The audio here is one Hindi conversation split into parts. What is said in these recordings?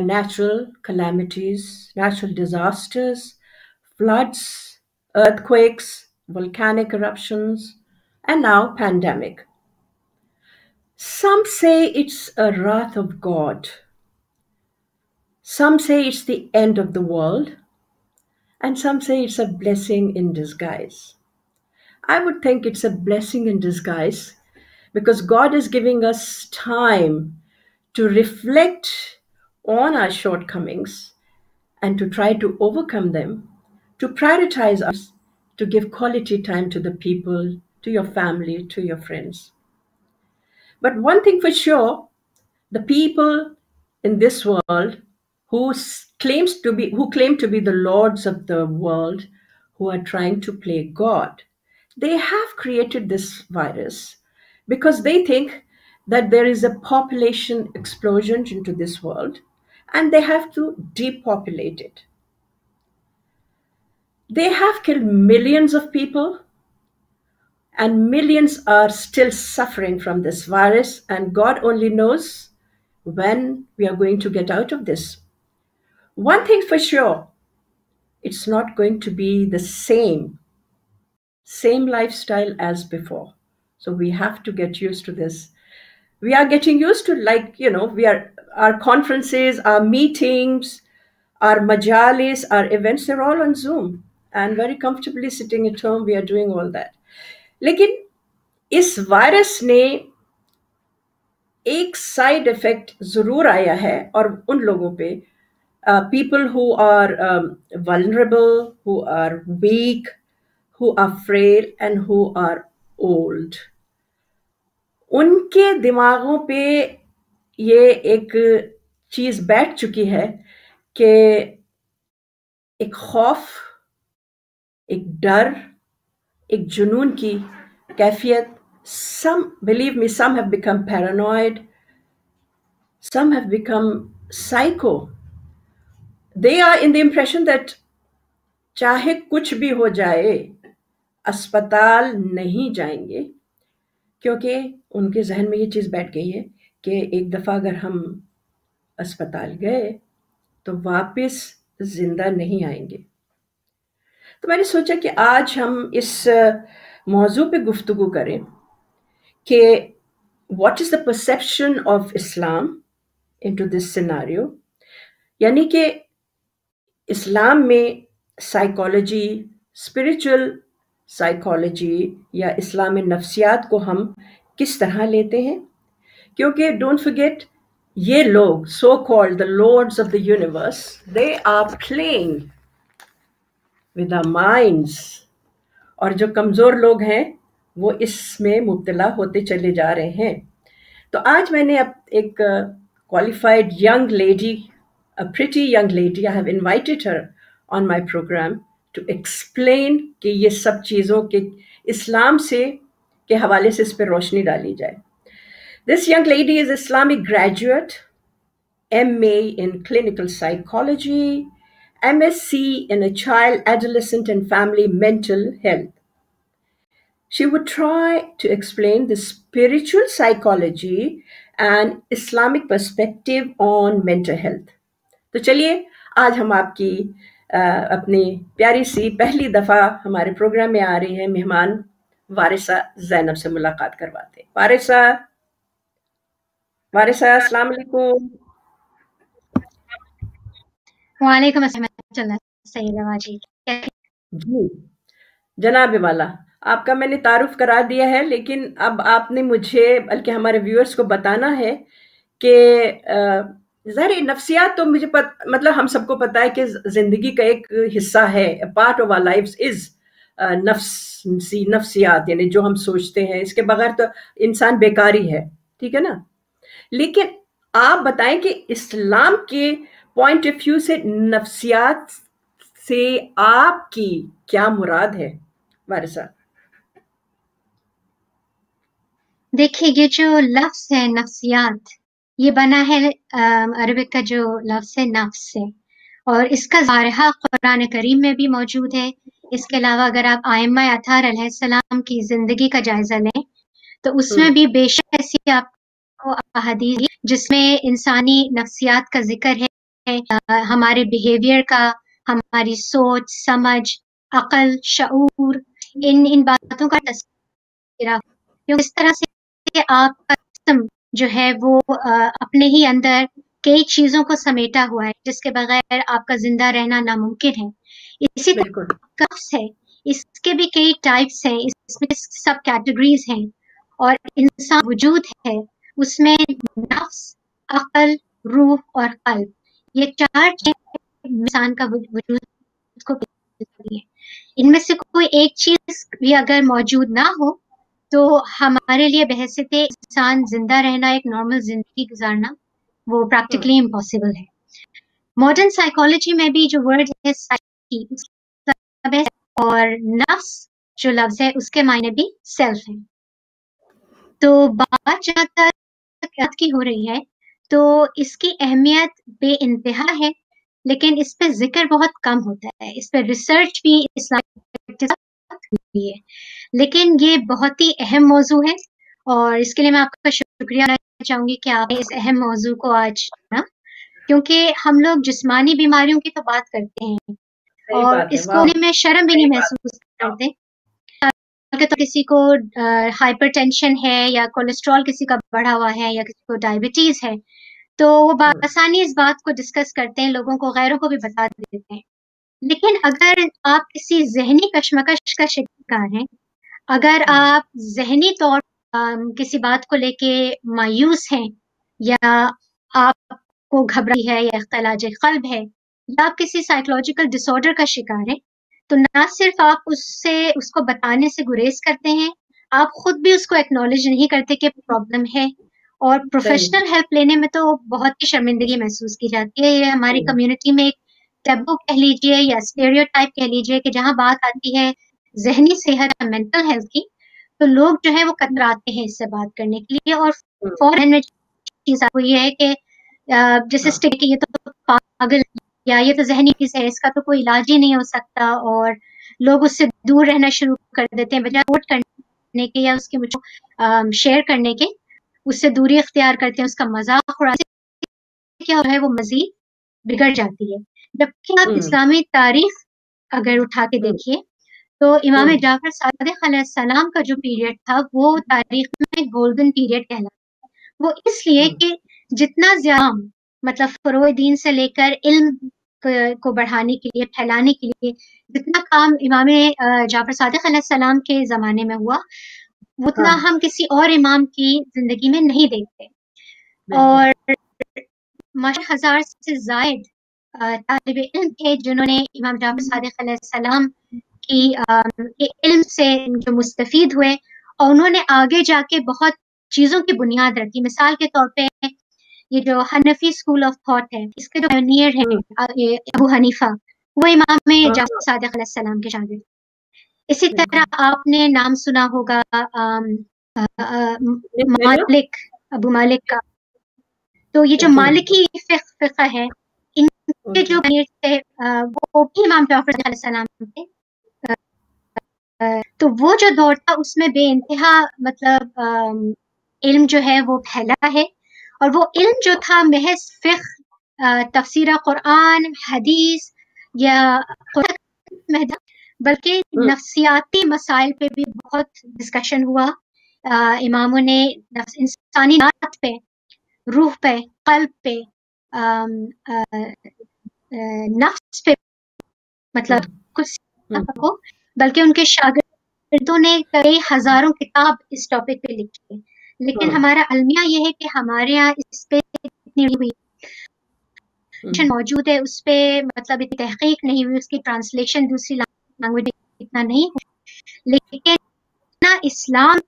natural calamities, natural disasters, floods, earthquakes, volcanic eruptions, and now pandemic. Some say it's a wrath of God. Some say it's the end of the world. And some say it's a blessing in disguise. I would think it's a blessing in disguise because God is giving us time to reflect on our shortcomings and to try to overcome them, to prioritize us, to give quality time to the people, to your family, to your friends. But one thing for sure, the people in this world who claims to be who claim to be the lords of the world who are trying to play god they have created this virus because they think that there is a population explosion into this world and they have to depopulate it. They have killed millions of people, and millions are still suffering from this virus, and God only knows when we are going to get out of this. One thing for sure, it's not going to be the same same lifestyle as before. So we have to get used to this. We are getting used to like, you know, we are our conferences, our meetings, our majalis, our events, they're all on Zoom. And very comfortably sitting at home, we are doing all that. लेकिन इस वायरस ने एक साइड इफेक्ट जरूर आया है और उन लोगों पे people who are vulnerable who are weak who are frail and who are old उनके दिमागों पे ये एक चीज़ बैठ चुकी है कि एक खौफ, एक डर, एक जुनून की कैफियत some believe me some have become paranoid some have become psycho they are in the impression that चाहे कुछ भी हो जाए, अस्पताल नहीं जाएँगे, क्योंकि उनके जहन में ये चीज़ बैठ गई है। कि एक दफ़ा अगर हम अस्पताल गए तो वापस ज़िंदा नहीं आएँगे। तो मैंने सोचा कि आज हम इस मौजू पे गुफ्तु करें कि what is the perception of Islam into this scenario यानी कि इस्लाम में साइकोलॉजी स्पिरिचुअल साइकोलॉजी या इस्लाम नफ्सियात को हम किस तरह लेते हैं? क्योंकि डोंट फॉरगेट ये लोग so called the lords of the universe they are playing with the minds और जो कमज़ोर लोग हैं, वो इसमें मुबतला होते चले जा रहे हैं। तो आज मैंने अब एक qualified young lady a pretty young lady I have invited her on my programme to explain कि ये सब चीज़ों के, इस्लाम से के हवाले से इस पर रोशनी डाली जाए। This young lady is Islamic graduate M A in clinical psychology M S C in a child adolescent and family mental health she would try to explain the spiritual psychology and Islamic perspective on mental health. तो चलिए आज हम आपकी अपनी प्यारी सी पहली दफ़ा हमारे प्रोग्राम में आ रही है मेहमान वारिसा जैनब से मुलाकात करवाते वारिसा वारिसा अस्सलाम वालेकुम। वालेकुम अस्सलाम जी। जनाब वाला आपका मैंने तारुफ करा दिया है लेकिन अब आपने मुझे बल्कि हमारे व्यूअर्स को बताना है कि ज़ाहिर नफ्सियात तो मुझे पत, मतलब हम सबको पता है कि ज़िंदगी का एक हिस्सा है part of our life is नफ्सी नफ्सियात यानी जो हम सोचते हैं इसके बगैर तो इंसान बेकारी है ठीक है ना? लेकिन आप बताएँ कि इस्लाम के पॉइंट ऑफ़ व्यू से नफ्सियात से आपकी क्या मुराद है वारिसा देखिए ये जो लफ्ज है नफ्सियात ये बना है अरबिक का जो लफ्ज़ है नफ्स से और इसका ज़ारहा कुरान करीम में भी मौजूद है। इसके अलावा अगर आप आयमा अथार सलाम की ज़िंदगी का जायज़ा लें तो उसमें भी बेशक ऐसी हदीस जिसमें इंसानी नफ्सियात का ज़िक्र है हमारे बिहेवियर का हमारी सोच समझ अकल शूर इन इन बातों का तस्करा। क्योंकि इस तरह से आपका जो है वो अपने ही अंदर कई चीज़ों को समेटा हुआ है जिसके बगैर आपका ज़िंदा रहना नामुमकिन है। इसी तरह कफ्स है इसके भी कई टाइप्स हैं इसमें सब कैटेगरीज हैं और इंसान वजूद है। उसमें नफ्स, अकल, रूह और कल्ब। ये चार इंसान का वजूद इनमें से कोई एक चीज़ भी अगर मौजूद ना हो तो हमारे लिए बहसत इंसान ज़िंदा रहना, एक नॉर्मल ज़िंदगी गुजारना, वो प्रैक्टिकली इम्पॉसिबल है। मॉडर्न साइकोलॉजी में भी जो वर्ड है और नफ्स जो लफ्ज है, उसके मायने भी सेल्फ है। तो बात जहाँ तक की हो रही है तो इसकी अहमियत बे इंतहा है लेकिन इस पर ज़िक्र बहुत कम होता है। इस पर रिसर्च भी हुई है। लेकिन ये बहुत ही अहम मौजू है और इसके लिए मैं आपका शुक्रिया चाहूँगी कि आप इस अहम मौजू को आज ना क्योंकि हम लोग जिस्मानी बीमारियों की तो बात करते हैं और इसको में। शर्म भी नहीं महसूस करते। तो किसी को हाइपरटेंशन है या कोलेस्ट्रॉल किसी का बढ़ा हुआ है या किसी को डायबिटीज़ है तो वो आसानी इस बात को डिस्कस करते हैं लोगों को गैरों को भी बता देते हैं। लेकिन अगर आप किसी जहनी कशमकश का शिकार हैं अगर आप जहनी तौर किसी बात को लेके मायूस हैं या आपको घबराई है या अख्तलाज कल्ब है या आप किसी साइकोलॉजिकल डिसऑर्डर का शिकार है तो ना सिर्फ़ आप उससे उसको बताने से गुरेज करते हैं आप खुद भी उसको एक्नॉलेज नहीं करते कि प्रॉब्लम है। और प्रोफेशनल हेल्प लेने में तो बहुत ही शर्मिंदगी महसूस की जाती है। ये हमारी कम्युनिटी में एक टैबू कह लीजिए या स्टेरियो कह लीजिए कि जहाँ बात आती है जहनी सेहत या मेंटल हेल्थ की तो लोग जो है वो कतराते हैं इससे बात करने के लिए। और फॉरन हम्म। में चीज़ आपको ये है कि जैसे स्टिक हाँ। ये तो पागल या ये तो जहनी चीज़ है इसका तो कोई इलाज ही नहीं हो सकता और लोग उससे दूर रहना शुरू कर देते हैं बजाय वोट करने के या उसके मुझे शेयर करने के उससे दूरी अख्तियार करते हैं उसका मज़ाक उड़ा क्या है वो मजीद बिगड़ जाती है जबकि आप हम्म। इस्लामी तारीख अगर उठा के हम्म। देखिए तो इमाम हम्म। जाफ़र सलाम का जो पीरियड था वो तारीख में गोल्डन पीरियड कहलाता वो इसलिए। कि जितना ज़्यादा मतलब फरोए दीन से लेकर इल्म को बढ़ाने के लिए फैलाने के लिए जितना काम इमाम जाफ़र सादिक सलाम के ज़माने में हुआ उतना हाँ। हम किसी और इमाम की ज़िंदगी में नहीं देखते। और हज़ार से जायद तालिब इल्म थे जिन्होंने इमाम जाफ़र सादिक सलाम की इल्म से जो मुस्तफ़ हुए और उन्होंने आगे जाके बहुत चीज़ों की बुनियाद रखी। मिसाल के तौर पे ये जो हनफी स्कूल ऑफ़ थॉट है इसके जो पायनियर है हम्म। अबू हनीफा वो इमाम में हाँ। जाफ़र सादिक सलाम के शागिर्द। इसी हम्म। तरह आपने नाम सुना होगा मालिक अबू मालिक का। तो ये जो मालिकी फिक़ है इनके जो थे वो भी इमाम जाफ़र सलाम थे तो वो जो दौर था उसमें बे इंतहा मतलब इल्म जो है वो फैला है। और वो इल्म जो था महज फ़िक तफसीर कुरान हदीस या बल्कि हम्म। नफ्सियाती मसाइल पे भी बहुत डिस्कशन हुआ आ, इमामों ने इंसानी नात पे रूह पे कल्ब पे आ, आ, नफ्स पे मतलब हम्म। कुछ हम्म। बल्कि उनके शागिर्दों ने कई हज़ारों किताब इस टॉपिक पे लिखी है लेकिन हाँ। हमारा अलमिया ये है कि हमारे यहाँ इस पे इतनी हुई हम्म। मौजूद है उस पे मतलब इतनी तहकीक नहीं हुई उसकी ट्रांसलेशन दूसरी लैंग्वेज इतना नहीं लेकिन ना इस्लाम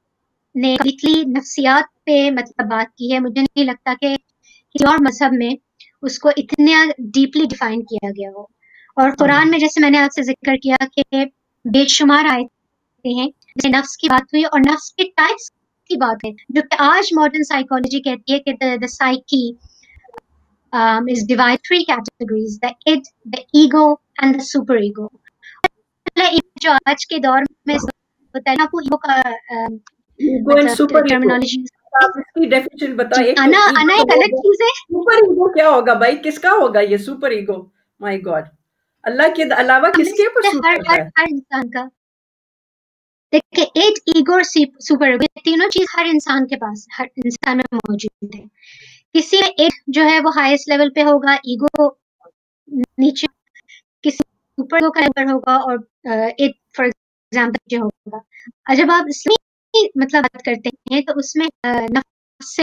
ने कंप्लीटली नफ्सियात पे मतलब बात की है मुझे नहीं लगता कि किसी और मज़हब में उसको इतना डीपली डिफाइन किया गया हो और कुरान हाँ। में जैसे मैंने आपसे ज़िक्र किया कि बेशुमार आए हैं जैसे नफ्स की बात हुई और नफ्स के टाइप्स की बात है। जो कि आज मॉडर्न साइकोलॉजी कहती है कि the psyche is divide three categories the id the ego and the super ego जो आज के दौर में होता है आपको ईगो का ईगो एंड सुपर टर्मिनोलॉजी इसकी डेफिनेशन बताइए आना आना एक अलग चीज़ है। सुपर ईगो क्या होगा भाई? किसका होगा ये सुपर ईगो माय गॉड अल्लाह के अलावा किसके ऊपर हर हर इंसान का। देखिए एट ईगो और सुपर ईगो तीनों चीज़ हर इंसान के पास हर इंसान में मौजूद है। किसी में एक जो है वो हाईएस्ट लेवल पे होगा ईगो नीचे किसी सुपर ईगो का लेवल होगा और एक फॉर एग्जांपल जो होगा। जब आप इसमें मतलब बात करते हैं तो उसमें नफ्स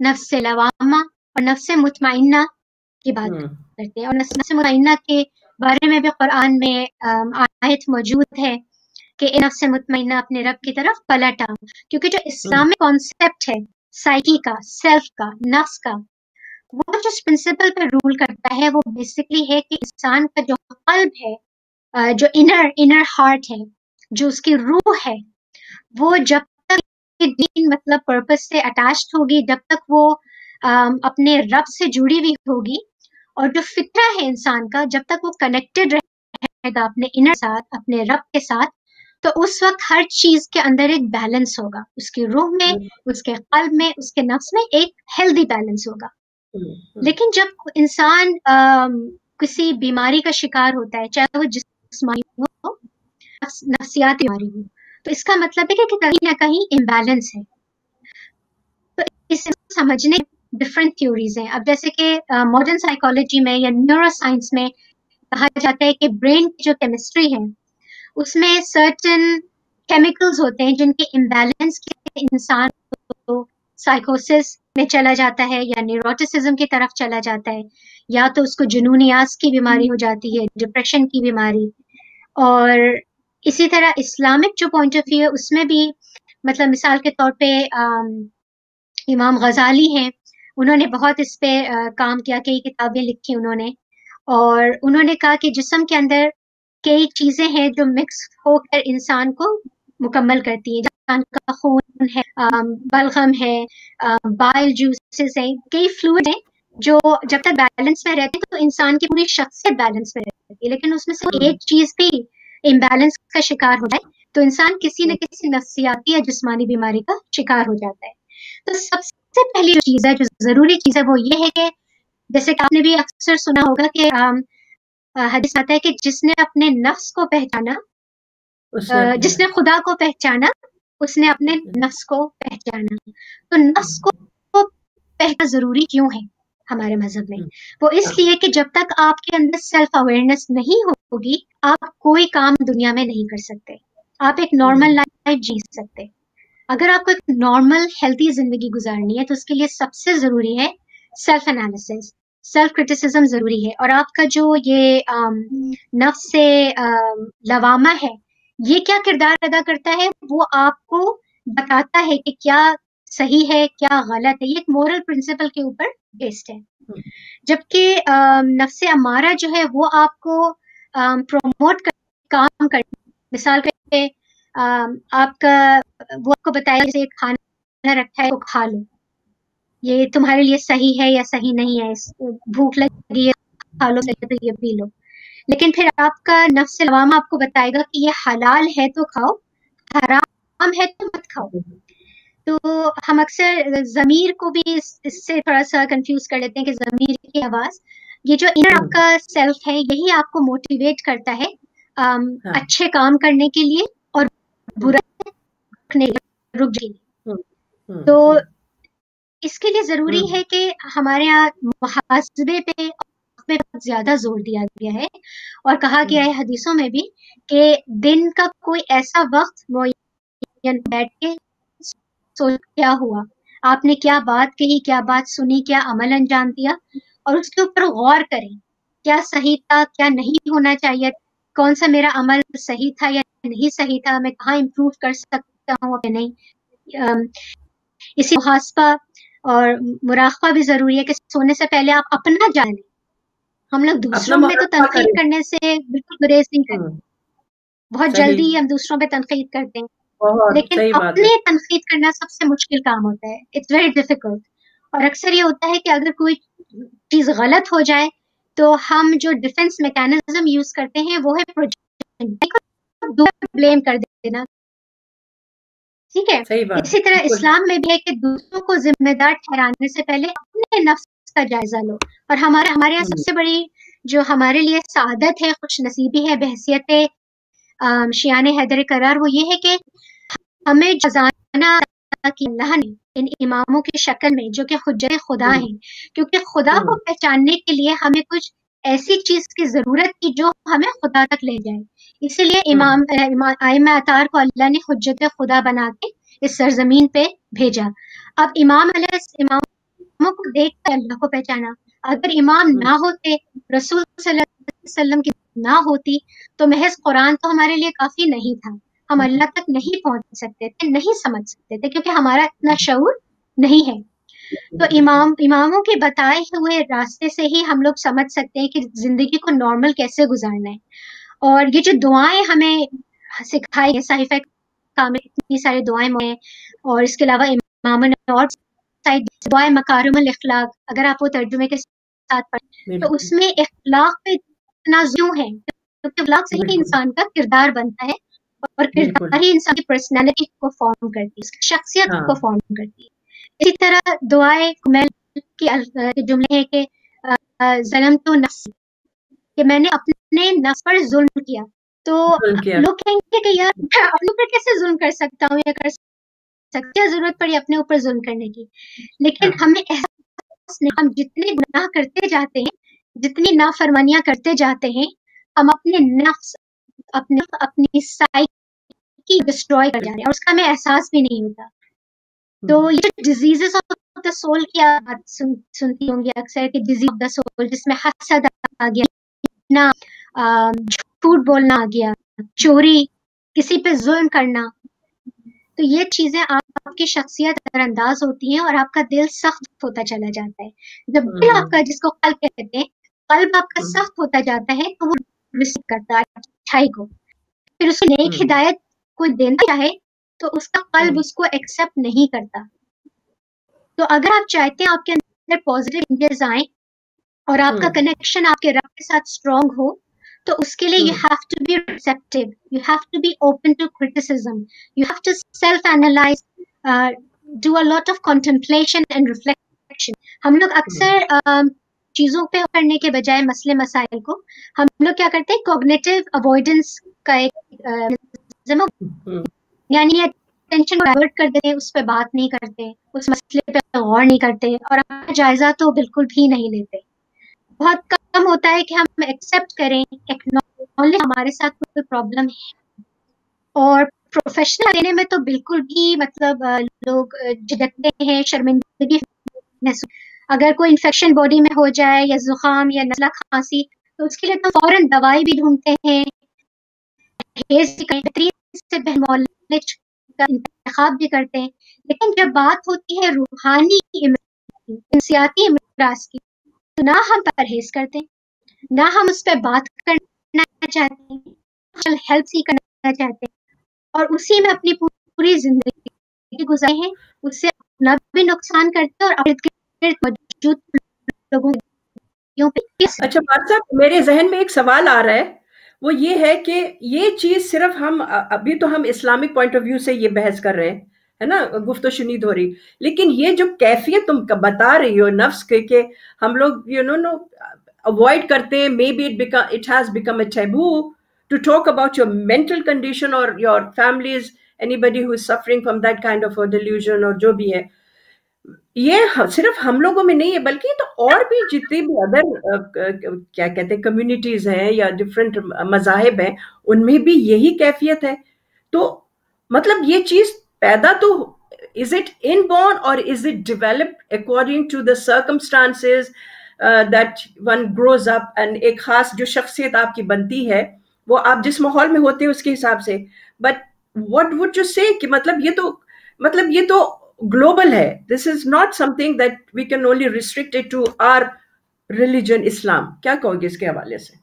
नफ्स लवामा और नफ्स मुतमाइना की बात हम्म। करते हैं। और नफ्स मुतमाइना के बारे में भी कुरान में आयत मौजूद है। कि नफ्स मुतमाइना अपने रब की तरफ़ पलट आओ क्योंकि जो इस्लामिक कॉन्सेप्ट है साइकी का सेल्फ का नफ्स का वो जिस प्रिंसिपल पर रूल करता है वो बेसिकली है कि इंसान का जो कल्ब है जो इनर इनर हार्ट है जो उसकी रूह है वो जब तक दीन मतलब पर्पस से अटैच होगी जब तक वो अपने रब से जुड़ी हुई होगी और जो फितरा है इंसान का जब तक वो कनेक्टेड रहेगा अपने इनर साथ अपने रब के साथ तो उस वक्त हर चीज़ के अंदर एक बैलेंस होगा उसकी रूह में हम्म। उसके कल्ब में उसके नफ्स में एक हेल्दी बैलेंस होगा हम्म, हम्म। लेकिन जब इंसान किसी बीमारी का शिकार होता है चाहे वो जिसमानी हो नफ्सियाती बीमारी हो तो इसका मतलब है कि कहीं ना कहीं इम्बैलेंस है तो इसे समझने डिफरेंट थ्योरीज हैं अब जैसे कि मॉडर्न साइकोलॉजी में या न्यूरो साइंस में कहा जाता है कि ब्रेन की जो केमिस्ट्री है उसमें सर्टन केमिकल्स होते हैं जिनके इम्बैलेंस के इंसान को साइकोसिस में चला जाता है या न्यूरोटिसिज्म की तरफ़ चला जाता है। या तो उसको जुनूनियास की बीमारी हो जाती है डिप्रेशन की बीमारी। और इसी तरह इस्लामिक जो पॉइंट ऑफ़ व्यू है, उसमें भी मतलब मिसाल के तौर पे इमाम गजाली हैं। उन्होंने बहुत इस पे काम किया, कई किताबें लिखी उन्होंने। और उन्होंने कहा कि जिसम के अंदर कई चीज़ें हैं जो मिक्स होकर इंसान को मुकम्मल करती है। इंसान का खून है बलगम है बाइल जूसेस हैं। कई फ्लूड हैं जो जब तक बैलेंस में रहते हैं तो इंसान की पूरी शख्सियत बैलेंस में रहती है। लेकिन उसमें से एक चीज़ भी इम्बैलेंस का शिकार हो जाए तो इंसान किसी न किसी नफ्सियाती या जिसमानी बीमारी का शिकार हो जाता है। तो सबसे पहली चीज़ है, जो ज़रूरी चीज़ है वो ये है कि जैसे कि आपने भी अक्सर सुना होगा कि हदीस आता है कि जिसने अपने नफ्स को पहचाना जिसने खुदा को पहचाना उसने अपने नफ्स को पहचाना। तो नफ्स को पहचाना ज़रूरी क्यों है हमारे मज़हब में? हम्म। वो इसलिए कि जब तक आपके अंदर सेल्फ अवेयरनेस नहीं होगी आप कोई काम दुनिया में नहीं कर सकते। आप एक नॉर्मल लाइफ हम्म। जी सकते। अगर आपको एक नॉर्मल हेल्थी ज़िंदगी गुजारनी है तो उसके लिए सबसे ज़रूरी है सेल्फ एनालिसिस सेल्फ क्रिटिसिज्म ज़रूरी है। और आपका जो ये नफ्स से लवामा है ये क्या किरदार अदा करता है? वो आपको बताता है कि क्या सही है क्या गलत है। ये एक मोरल प्रिंसिपल के ऊपर बेस्ड है। हम्म। जबकि नफ्स अमारा जो है वो आपको प्रमोट कर काम कर मिसाल के आपका वो आपको बताया जैसे खाना रखा है वो खा लो। ये तुम्हारे लिए सही है या सही नहीं है? भूख लगी है खा लो तो ये पी लो। लेकिन फिर आपका नफ्स लवामा आपको बताएगा कि ये हलाल है तो खाओ हराम है तो मत खाओ। तो हम अक्सर ज़मीर को भी इससे थोड़ा सा कंफ्यूज कर लेते हैं कि ज़मीर की आवाज़। ये जो इनर हम्म। आपका सेल्फ है यही आपको मोटिवेट करता है आम, हाँ। अच्छे काम करने के लिए और बुरा रुक जाइए। हम्म, हम्म, तो इसके लिए ज़रूरी है कि हमारे यहाँ मुहासबे पे पे बहुत ज़्यादा ज़ोर दिया गया है और कहा गया है हदीसों में भी कि दिन का कोई ऐसा वक्त बैठ के सोच क्या हुआ? आपने क्या बात कही क्या बात सुनी क्या अमल अंजाम दिया? और उसके ऊपर गौर करें क्या सही था क्या नहीं होना चाहिए? कौन सा मेरा अमल सही था या नहीं सही था? मैं कहाँ इम्प्रूव कर सकता हूँ या नहीं? इसी मुहासबा और मुराखबा भी ज़रूरी है कि सोने से पहले आप अपना जाने। हम लोग दूसरों में तो तनकीद करने से बिल्कुल गुरेज नहीं करते। हम्म। बहुत जल्दी हम दूसरों पे तनकीद करते हैं। लेकिन अपने तनकीद करना सबसे मुश्किल काम होता है। इट्स वेरी डिफ़िकल्ट और अक्सर ये होता है कि अगर कोई चीज़ गलत हो जाए तो हम जो डिफेंस मैकेनिज्म यूज़ करते हैं वो है प्रोजेक्शन ब्लेम कर देना। ठीक है? सही बात इसी तरह इस्लाम में भी है कि दूसरों को जिम्मेदार ठहराने से पहले अपने नफ्स का जायजा लो। और हमारे हमारे यहाँ हम्म, सबसे बड़ी जो हमारे लिए सादत है खुश नसीबी है बहसियत शियान हैदर करार वो ये है कि हमें जजाना कि अल्लाह ने इन इमामों की शक्ल में जो कि खुजर खुदा हम्म, हैं क्योंकि खुदा को हम्म, पहचानने के लिए हमें कुछ ऐसी चीज़ की ज़रूरत थी जो हमें खुदा तक ले जाए। इसीलिए इमाम इमा, आइमा अतार को अल्लाह ने हुज्जत खुदा बना के इस सरजमीन पे भेजा। अब इमाम इमामों को देख कर अल्लाह को पहचाना। अगर इमाम ना होते रसूल वसल्लम की ना होती तो महज कुरान तो हमारे लिए काफ़ी नहीं था। हम अल्लाह तक नहीं पहुँच सकते थे नहीं समझ सकते थे क्योंकि हमारा इतना शऊर नहीं है। तो इमाम इमामों के बताए हुए रास्ते से ही हम लोग समझ सकते हैं कि ज़िंदगी को नॉर्मल कैसे गुजारना है। और ये जो दुआएँ हमें सिखाई है साहिफा कामिल इतनी सारी दुआएँ हैं और इसके अलावा इमाम ने और दुआएँ मकारुमल इखलाक अगर आप वो तर्जुमे के साथ पढ़ें तो उसमें इखलाक पे इतना ज़ोर है क्योंकि इखलाक से ही इंसान का किरदार बनता है और किरदार ही इंसान की पर्सनैलिटी को फॉर्म करती है शख्सियत को हाँ फॉर्म करती है। इसी तरह दुआए कुमैल के के जुमले हैं कि जलम तो नफ्स कि मैंने अपने नफ्स पर जुल्म किया। तो लोग कहेंगे कि यार अपने ऊपर कैसे जुल्म कर सकता हूँ या कर सकता क्या ज़रूरत पड़ी अपने ऊपर जुल्म करने की? लेकिन हाँ। हमें एहसास नहीं हम जितने गुनाह करते जाते हैं जितनी नाफरमानियाँ करते जाते हैं हम अपने नफ्स अपने अपनी साइकी डिस्ट्रॉय कर जा रहे हैं और उसका हमें एहसास भी नहीं होता। तो हम्म, ये डिजीजेस ऑफ़ द सोल की आप बात सुन, सुनती होंगी अक्सर कि डिज़ीज़ ऑफ़ द सोल जिसमें हसद आ गया ना झूठ बोलना आ गया चोरी किसी पे जुल्म करना। तो ये चीज़ें आप आपकी शख्सियत अंदाज होती हैं और आपका दिल सख्त होता चला जाता है। जब दिल हम्म, आपका जिसको कल्ब कहते हैं कल्ब आपका हम्म, सख्त होता जाता है तो वो रिसीव करता है अच्छाई को। फिर उसको नेक हिदायत कोई देना चाहे तो उसका कल्ब हम्म, उसको एक्सेप्ट नहीं करता। तो अगर आप चाहते हैं आपके अंदर पॉजिटिव चेंजेस आए और आपका हम्म, कनेक्शन आपके रब के साथ स्ट्रांग हो तो उसके लिए you hmm, have to be receptive you have to be open to criticism you have to self analyse do a lot of contemplation and reflection हम लोग हम्म, अक्सर uh, चीज़ों पे करने के बजाय मसले मसाइल को हम लोग क्या करते हैं कॉग्निटिव अवॉइडेंस का एक uh, हम्म, यानी टेंशन को डाइवर्ट कर देते उस पर बात नहीं करते, उस मसले पे गौर नहीं करते और अपना जायजा तो बिल्कुल भी नहीं लेते। बहुत कम होता है कि हम एक्सेप्ट करें एक्नॉलेज हमारे साथ कोई प्रॉब्लम है। और प्रोफेशनल देने में तो बिल्कुल भी मतलब लोग झिझकते हैं, शर्मिंदगी अगर कोई इन्फेक्शन बॉडी में हो जाए या जुकाम या नजला खांसी तो उसके लिए तो फ़ौरन दवाई भी ढूंढते हैं। बेहतरीन से नॉलेज का भी करते हैं। लेकिन जब बात होती है रूहानी इंसियाती इमराज की तो ना हम परहेज करते हैं, ना हम उस पर बात करना चाहते हैं हेल्प सी करना चाहते हैं। और उसी में अपनी पूरी ज़िंदगी गुजारे हैं उससे अपना भी नुकसान करते हैं और मौजूद लोगों अच्छा मेरे जहन में एक सवाल आ रहा है। वो ये है कि ये चीज़ सिर्फ़ हम अभी तो हम इस्लामिक पॉइंट ऑफ़ व्यू से ये बहस कर रहे हैं, है ना गुफ्तो शुनीद हो रही लेकिन ये जो कैफियत तुम बता रही हो नफ्स के, कि हम लोग यू नो नो अवॉइड करते हैं maybe it become it has become a taboo to talk about your mental condition और your families anybody who is suffering from that kind of delusion और जो भी है। ये सिर्फ़ हम लोगों में नहीं है बल्कि तो और भी जितने भी अदर क्या कहते हैं कम्युनिटीज हैं या डिफरेंट मजाहब हैं उनमें भी यही कैफियत है। तो मतलब ये चीज़ पैदा तो is it in or is it developed according to the circumstances uh, that one grows up and एक खास जो शख्सियत आपकी बनती है वो आप जिस माहौल में होते हैं उसके हिसाब से। बट वट वुड यू से मतलब ये तो मतलब ये तो ग्लोबल है this is not something that we can only restrict it to our religion Islam क्या कहोगे इसके हवाले से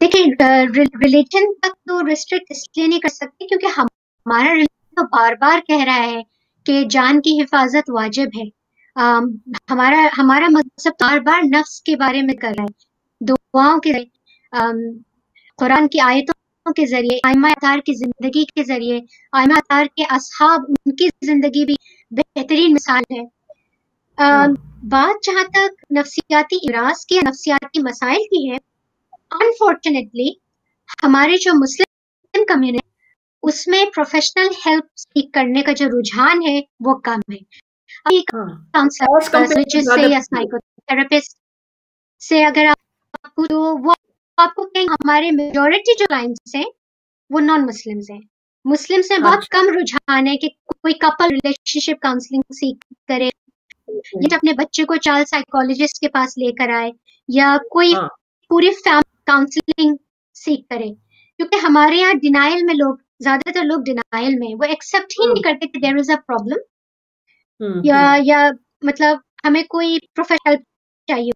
देखिए रिलीजन तक तो रिस्ट्रिक्ट इसलिए नहीं कर सकते क्योंकि हमारा रिलीजन तो बार बार कह रहा है कि जान की हिफाजत वाजिब है। हमारा हमारा मज़हब बार बार नफ्स के बारे में कर रहा है। दुआओं के कुरान की आयतों के ज़रिए आयमा अतार की ज़िंदगी के ज़रिए आयमा अतार के असहाब उनकी ज़िंदगी भी बेहतरीन मिसाल है हम्म। बात जहाँ तक नफ्सियाती इराज की नफ्सियाती मसाइल की है अनफॉर्चुनेटली हमारे जो मुस्लिम कम्युनिटी उसमें प्रोफेशनल हेल्प सीख करने का जो रुझान है वो कम है हाँ। से या साइकोथेरेपिस्ट से अगर आप तो वो आपको कहेंगे हमारे मेजोरिटी जो क्लाइंट्स हैं वो नॉन मुस्लिम्स हैं। मुस्लिम से बहुत अच्छा। कम रुझान है कि कोई कपल रिलेशनशिप काउंसलिंग सीख करे या अपने बच्चे को चाइल्ड साइकोलॉजिस्ट के पास लेकर आए या कोई हाँ। पूरी फैमिली काउंसलिंग सीख करे। क्योंकि हमारे यहाँ डिनाइल में लोग ज़्यादातर लोग डिनाइल में वो एक्सेप्ट ही नहीं करते कि देर इज़ अ प्रॉब्लम हम्म, या हम्म, या मतलब हमें कोई प्रोफेशनल चाहिए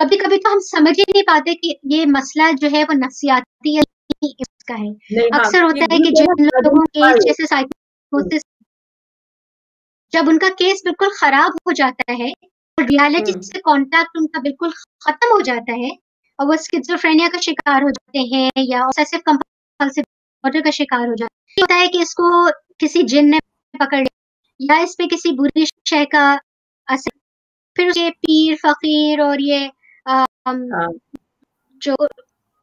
कभी कभी तो हम समझ ही नहीं पाते कि ये मसला जो है वो नफसियाती है इसका है हाँ, अक्सर होता है कि जिन लोगों के जैसे साइकोसिस जब उनका केस बिल्कुल खराब हो जाता है और रियलिटी हम्म। से कांटेक्ट उनका बिल्कुल खत्म हो जाता है और वो स्किज़ोफ्रेनिया का शिकार हो जाते हैं या ऑब्सेसिव कंपल्सिव डिसऑर्डर का शिकार हो जाते हैं होता है कि इसको किसी जिन ने पकड़ लिया या इस पे किसी बुरी शय का असर फिर ये पीर फकीर और ये जो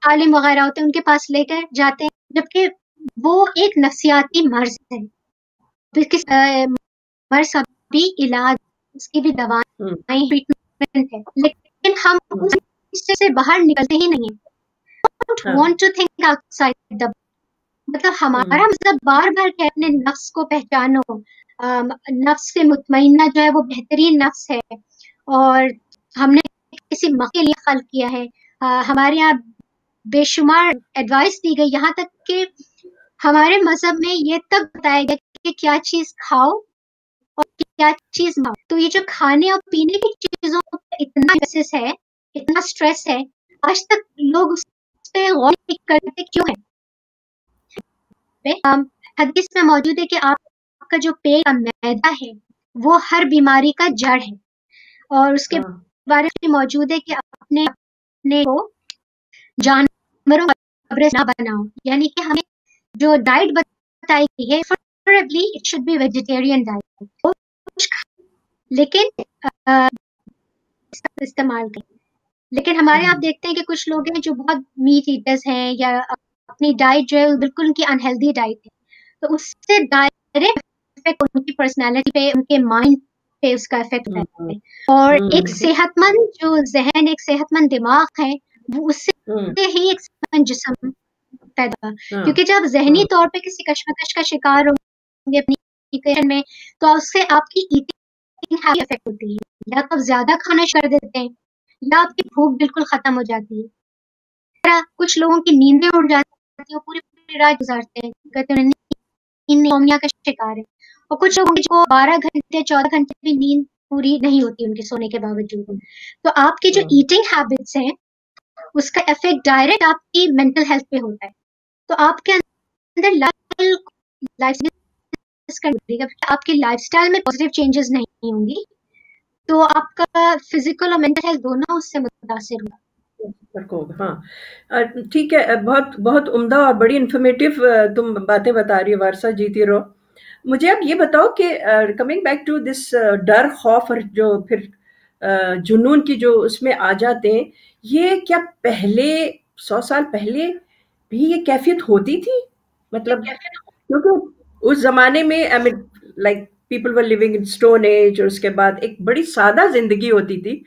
आलिम वगैरह होते हैं उनके पास लेकर जाते हैं जबकि वो एक नफसियाती मर्ज है। मर्ज का भी इलाज उसकी भी दवाएँ हम्म, ट्रीटमेंट है। लेकिन हम से बाहर निकलते ही नहीं हाँ। Want to think outside the मतलब हमारा मतलब बार बार क्या अपने नफ्स को पहचानो। नफ्स से मुतमईना जो है वो बेहतरीन नफ्स है। और हमने किसी मक के लिए खल किया है। अ, हमारे यहाँ बेशुमार एडवाइस दी गई। यहाँ तक कि हमारे मज़हब में ये तक बताया गया कि क्या चीज़ खाओ और क्या चीज़ खाओ तो ये जो खाने और पीने की चीज़ों पर इतना है इतना स्ट्रेस है आज तक लोग उस पे गौर करते क्यों है? हदीस में मौजूद है कि आपका जो पेट का मैदा है वो हर बीमारी का जड़ है और उसके हाँ, बारे में मौजूद है कि अपने अपने को जानवरों ना बनाओ। यानी कि हमें जो डाइट बताई गई है preferably it should be vegetarian diet तो लेकिन इस्तेमाल करें। लेकिन हमारे आप। देखते हैं कि कुछ लोग हैं जो बहुत मीट ईटर्स हैं या अपनी डाइट जो है बिल्कुल उनकी अनहेल्दी डाइट है। तो उससे डायरेक्ट उनकी पर्सनालिटी पे, उनके माइंड पे उसका इफ़ेक्ट हम्म, रहता है। और हम्म, एक सेहतमंद जो जहन एक सेहतमंद दिमाग है वो उससे हम्म, ही एक सेहतमंद जिस्म पैदा हाँ, क्योंकि जब जहनी हाँ। तौर पे किसी कश्मकश का शिकार होंगे अपनी में तो उससे आपकी ईटिंग इफ़ेक्ट होती है। या तो आप ज़्यादा खाना शुरू कर देते हैं या आपकी भूख बिल्कुल खत्म हो जाती है। कुछ लोगों की नींदें उड़ जाती है पूरी पूरी रात गुजारते हैं कहते हैं नींद का शिकार है। और कुछ लोगों की बारह घंटे चौदह घंटे भी नींद पूरी नहीं होती उनके सोने के बावजूद। तो आपकी जो हाँ। ईटिंग हैबिट्स हैं उसका इफ़ेक्ट डायरेक्ट आपकी मेंटल हेल्थ पे होता है। तो आपके अंदर लाइफ आपकी लाइफस्टाइल में पॉजिटिव चेंजेस नहीं होंगी। तो आपका फ़िज़िकल और मेंटल हेल्थ दोनों उससे मुतासर होगा। हाँ। ठीक है बहुत बहुत उम्दा और बड़ी इन्फॉर्मेटिव तुम बातें बता रही हो वारसा जीती रहो। मुझे अब ये बताओ कि कमिंग बैक टू दिस डर खौफ और जो फिर जुनून की जो उसमें आ जाते हैं ये क्या पहले सौ साल पहले भी ये कैफियत होती थी? मतलब क्योंकि उस जमाने में I mean like people were living in stone age और उसके बाद एक बड़ी सादा ज़िंदगी होती थी।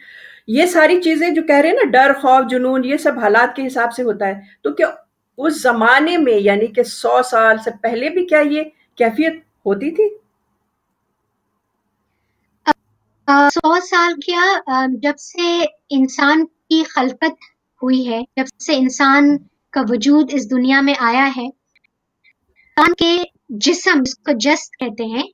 ये सारी चीज़ें जो कह रहे हैं ना डर खौफ जुनून ये सब हालात के हिसाब से होता है। तो क्या उस जमाने में यानी कि सौ साल से पहले भी क्या ये कैफियत होती थी? सौ साल क्या जब से इंसान की खलकत हुई है, जब से इंसान का वजूद इस दुनिया में आया है, इंसान के जिस्म, जिसको जस्त कहते हैं,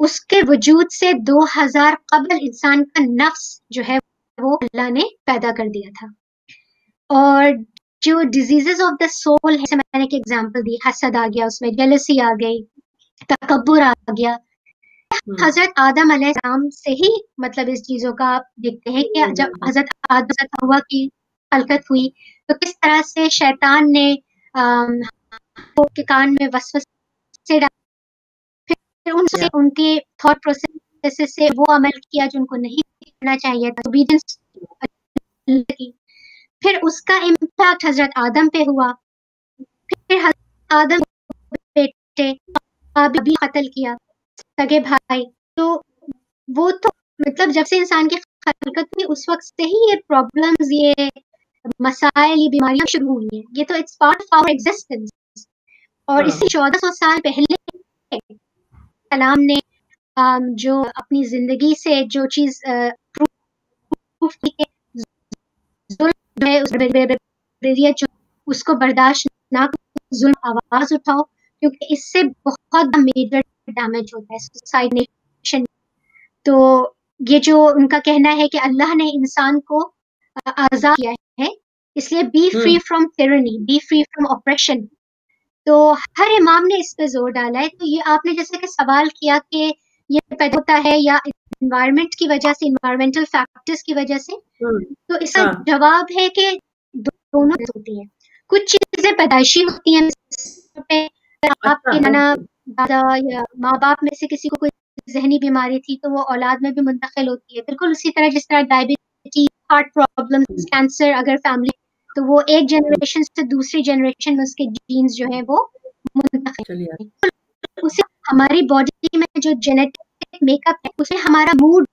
उसके वजूद से 2000 कबल इंसान का नफ्स जो है, वो अल्लाह ने पैदा कर दिया था। और जो डिजीजेस ऑफ़ द सोल है मैंने एक एग्जांपल दी, हसद आ गया, उसमें जेलसी आ गई तकब्बुर आ गया। हम्म, हज़रत आदम अलैहिस्सलाम से ही मतलब इस चीज़ों का आप देखते हैं कि जब हज़रत आदम हज़रत हवा की हलकत हुई तो किस तरह से शैतान ने के कान में वसवस से फिर उनसे उनके थॉट प्रोसेस से वो अमल किया जो उनको नहीं करना चाहिए था फिर उसका इम्पैक्ट हज़रत आदम पे हुआ। फिर आदम बेटे भी कत्ल किया। सगे भाई। तो वो तो मतलब जब से इंसान की हरकत हुई उस वक्त से ही ये प्रॉब्लम्स ये मसाइल ये बीमारियाँ शुरू हुई हैं। ये तो it's part of our existence और हाँ। इसी चौदह सौ साल पहले कलाम ने जो अपनी ज़िंदगी से जो चीज़ प्रूफ की उसको बर्दाश्त ना जुल्म आवाज़ उठाओ। क्योंकि इससे बहुत मेजर डैमेज होता है सुसाइड नेशन तो ये जो उनका कहना है कि अल्लाह ने इंसान को आज़ाद किया है इसलिए be free from tyranny be free from operation तो हर इमाम ने इस पे ज़ोर डाला है। तो ये आपने जैसे कि सवाल किया कि ये पैदा होता है या इन्वायरमेंट की वजह से इन्वायरमेंटल फैक्टर्स की वजह से? हम्म। तो इसका हाँ। जवाब है कि दोनों होती हैं। कुछ चीज़ें पैदाइशी होती हैं आपके अच्छा, नाना दादा या माँ बाप में से किसी को कोई जहनी बीमारी थी तो वो औलाद में भी मुंतकिल होती है। बिल्कुल उसी तरह जिस तरह डायबिटीज़ हार्ट प्रॉब्लम कैंसर अगर फैमिली तो वो एक जनरेशन से दूसरी जनरेशन में उसके जीन्स जो है वो मुंतकिल उसे हमारी बॉडी में जो जेनेटिक मेकअप है उसे हमारा मूड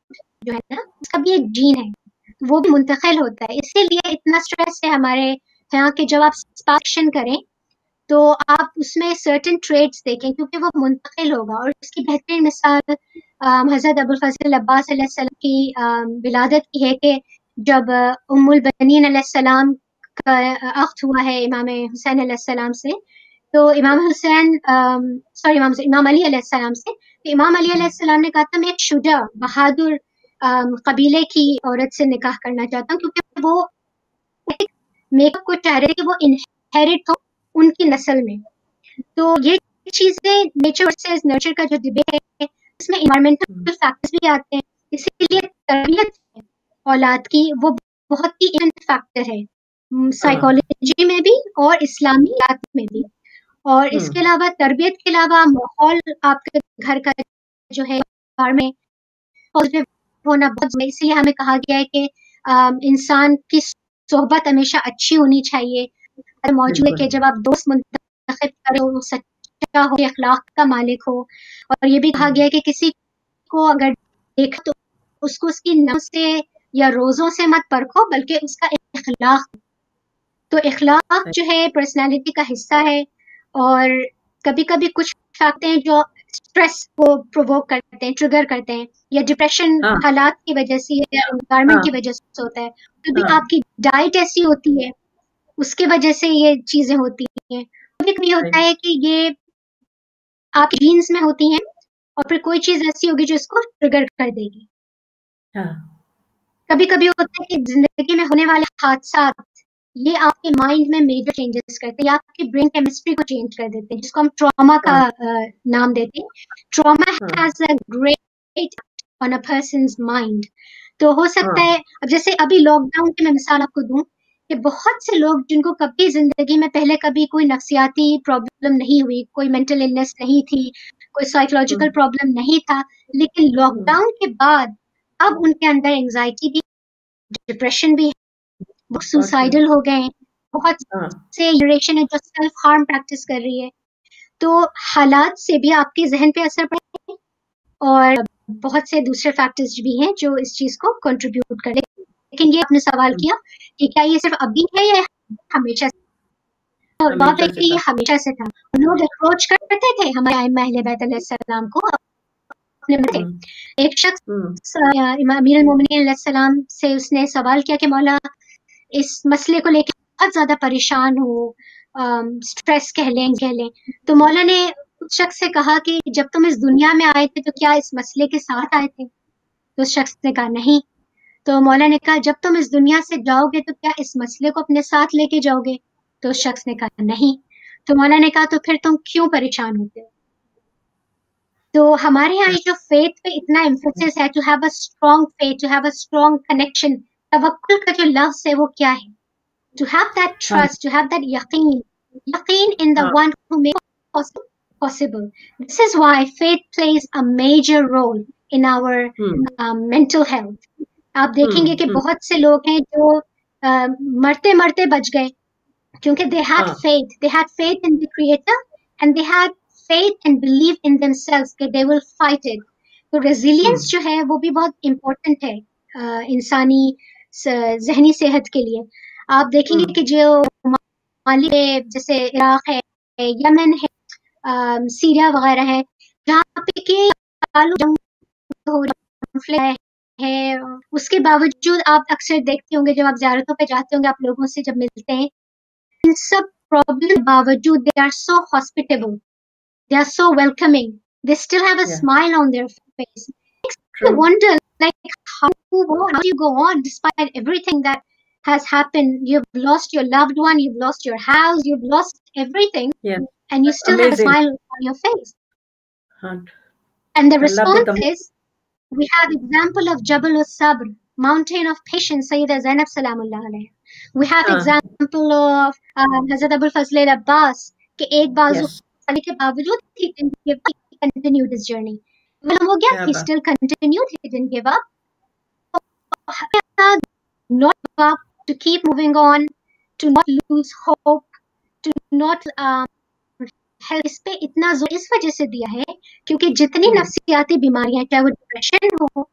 जो है ना उसका भी एक जीन है वो भी मुंतकिल होता है। इसीलिए इतना स्ट्रेस है हमारे यहाँ के जब आप स्पाक्शन करें तो आप उसमें सर्टन ट्रेड्स देखें, क्योंकि वो मुंतकिल होगा और इसकी बेहतरीन मिसाल हज़रत अबुल फजल अब्बास की विलादत की है कि जब उम्मुल बनीन सलाम का अख्त हुआ है इमाम हुसैन सलाम से तो इमाम हुसैन सॉरी इमाम इमाम अली सलाम से तो इमाम अली सलाम ने कहा था मैं एक शुजा, बहादुर कबीले की औरत से निकाह करना चाहता हूँ, क्योंकि वो मेकअप को चाह रहे थे वो इनहेरिट हो उनकी नस्ल में। तो ये चीज़ें नेचर वर्सेस नर्चर का जो डिबेट है इसमें इन्वायरमेंटल फैक्टर्स भी आते हैं इसीलिए तरबियत औलाद की वो बहुत ही अहम फैक्टर है। साइकोलॉजी में भी और इस्लामी में भी। और हम्म। इसके अलावा तरबियत के अलावा माहौल आपके घर का जो है में पॉजिटिव होना बहुत इसलिए हमें कहा गया है कि इंसान की सोहबत हमेशा अच्छी होनी चाहिए। मौजूद है कि जब आप दोस्त मुंतखब करो सच्चा हो अखलाक का मालिक हो। और ये भी कहा गया है कि किसी को अगर देखा तो उसको उसकी नम से या रोजों से मत परखो बल्कि उसका इखलाक तो इखलाक जो है पर्सनालिटी का हिस्सा है। और कभी कभी कुछ फैक्ट हैं जो स्ट्रेस को प्रोवोक करते हैं ट्रिगर करते हैं। या डिप्रेशन हाँ। हालात की वजह से या एनवायरमेंट हाँ। की वजह से होता है। कभी हाँ। आपकी डाइट ऐसी होती है उसके वजह से ये चीज़ें होती हैं कभी कभी होता है कि ये आप जीन्स में होती हैं और फिर कोई चीज़ ऐसी होगी जो इसको ट्रिगर कर देगी हाँ। कभी कभी होता है कि ज़िंदगी में होने वाले हादसा ये आपके माइंड में मेजर चेंजेस करते हैं आपकी ब्रेन केमिस्ट्री को चेंज कर देते हैं जिसको हम ट्रॉमा का हाँ. नाम देते हैं trauma has a great on a person mind तो हो सकता हाँ. है अब जैसे अभी लॉकडाउन की मैं मिसाल आपको दूँ कि बहुत से लोग जिनको कभी ज़िंदगी में पहले कभी कोई नफसियाती प्रॉब्लम नहीं हुई कोई मेंटल इलनेस नहीं थी कोई साइकोलॉजिकल प्रॉब्लम हम्म। नहीं था लेकिन लॉकडाउन हम्म। के बाद अब उनके अंदर एंजाइटी भी डिप्रेशन भी वो सुसाइडल हो गए बहुत हाँ। से ड्यूरेशन है जो सेल्फ हार्म प्रैक्टिस कर रही है तो हालात से भी आपके जहन पे असर पड़े और बहुत से दूसरे फैक्टर्स भी हैं जो इस चीज़ को कंट्रीब्यूट करें लेकिन ये आपने सवाल किया कि क्या ये सिर्फ़ अभी है या हमेशा से? और बात है कि ये हमेशा से था। लोग अप्रोच करते थे हमारे महल बैतम को अपने थे हम्म। एक शख्स हम्म। अमीर मोमिन से उसने सवाल किया कि मौला इस मसले को लेकर बहुत ज़्यादा परेशान हो स्ट्रेस कह लें कह लें तो मौला ने उस शख्स से कहा कि जब तुम इस दुनिया में आए थे तो क्या इस मसले के साथ आए थे? तो उस शख्स ने कहा नहीं। तो मौला ने कहा जब तुम इस दुनिया से जाओगे तो क्या इस मसले को अपने साथ लेके जाओगे? तो उस शख्स ने कहा नहीं। तो मौला ने कहा तो फिर तुम क्यों परेशान होते हो? तो हमारे यहाँ जो फेथ पे इतना एम्फोसिस है to have a strong faith to have a strong connection तवक्कुल का जो लफ्ज है वो क्या है? To have that trust to have that यकीन हाँ। one who makes possible possible. This is why faith plays a major role in our hmm um, mental health. आप देखेंगे कि हम्म, हम्म। बहुत से लोग हैं जो आ, मरते मरते बच गए। क्योंकि they had faith they had faith in the creator and they had faith and believe in themselves कि दे विल फाइट इट तो रेजिलियंस हम्म। जो है वो भी बहुत इम्पोर्टेंट है इंसानी जहनी सेहत के लिए। आप देखेंगे कि जो माली है जैसे इराक है यमन है सीरिया वगैरह है जहाँ पे के है उसके बावजूद आप अक्सर देखते होंगे जब आप ज़ियारतों पे जाते होंगे आप लोगों से जब मिलते हैं इन सब प्रॉब्लम के बावजूद they are so hospitable they are so welcoming they still have a yeah smile on their face I true wonder like how, how do you go on despite everything that has happened you've lost your loved one you've lost your house you've lost everything yeah and you that's still have a amazing smile on your face हाँ and the I love it response is we have example of Jabal sabr mountain of patience Sayyidah Zainab Salamullah alayha. we have हाँ example of um, Hazrat Abul Fazl Abbas कि एक बाजू yes खाने के बावजूद he didn't give up, he continued his journey मालूम हो गया क्या he बात still continued he didn't give up not give up to keep moving on to not lose hope to not um, health इस पे इतना ज़ोर इस वजह से दिया है क्योंकि जितनी नफसियाती बीमारियाँ चाहे वो डिप्रेशन हो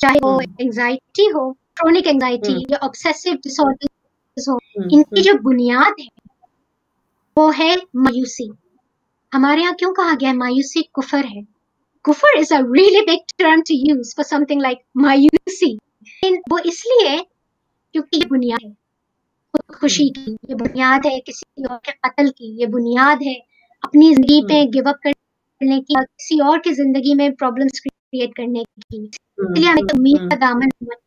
चाहे वो हम्म। एंजाइटी हो क्रोनिक एंजाइटी हम्म। या ऑब्सेसिव डिसऑर्डर्स हो हम्म। इनकी हम्म। जो बुनियाद है वो है मायूसी। हमारे यहाँ क्यों कहा गया है मायूसी? कुफर है। कुफर is a really big term to use for something like मायूसी। वो इसलिए क्योंकि ये बुनियाद है। खुदकुशी हम्म की ये बुनियाद है किसी और के कत्ल की ये बुनियाद है अपनी ज़िंदगी पे हम्म। गिव अप करने की किसी और की ज़िंदगी में प्रॉब्लम्स क्रिएट करने की। हम्म इसलिए हमें हम्म उम्मीद हम्म। का दामन हम्म।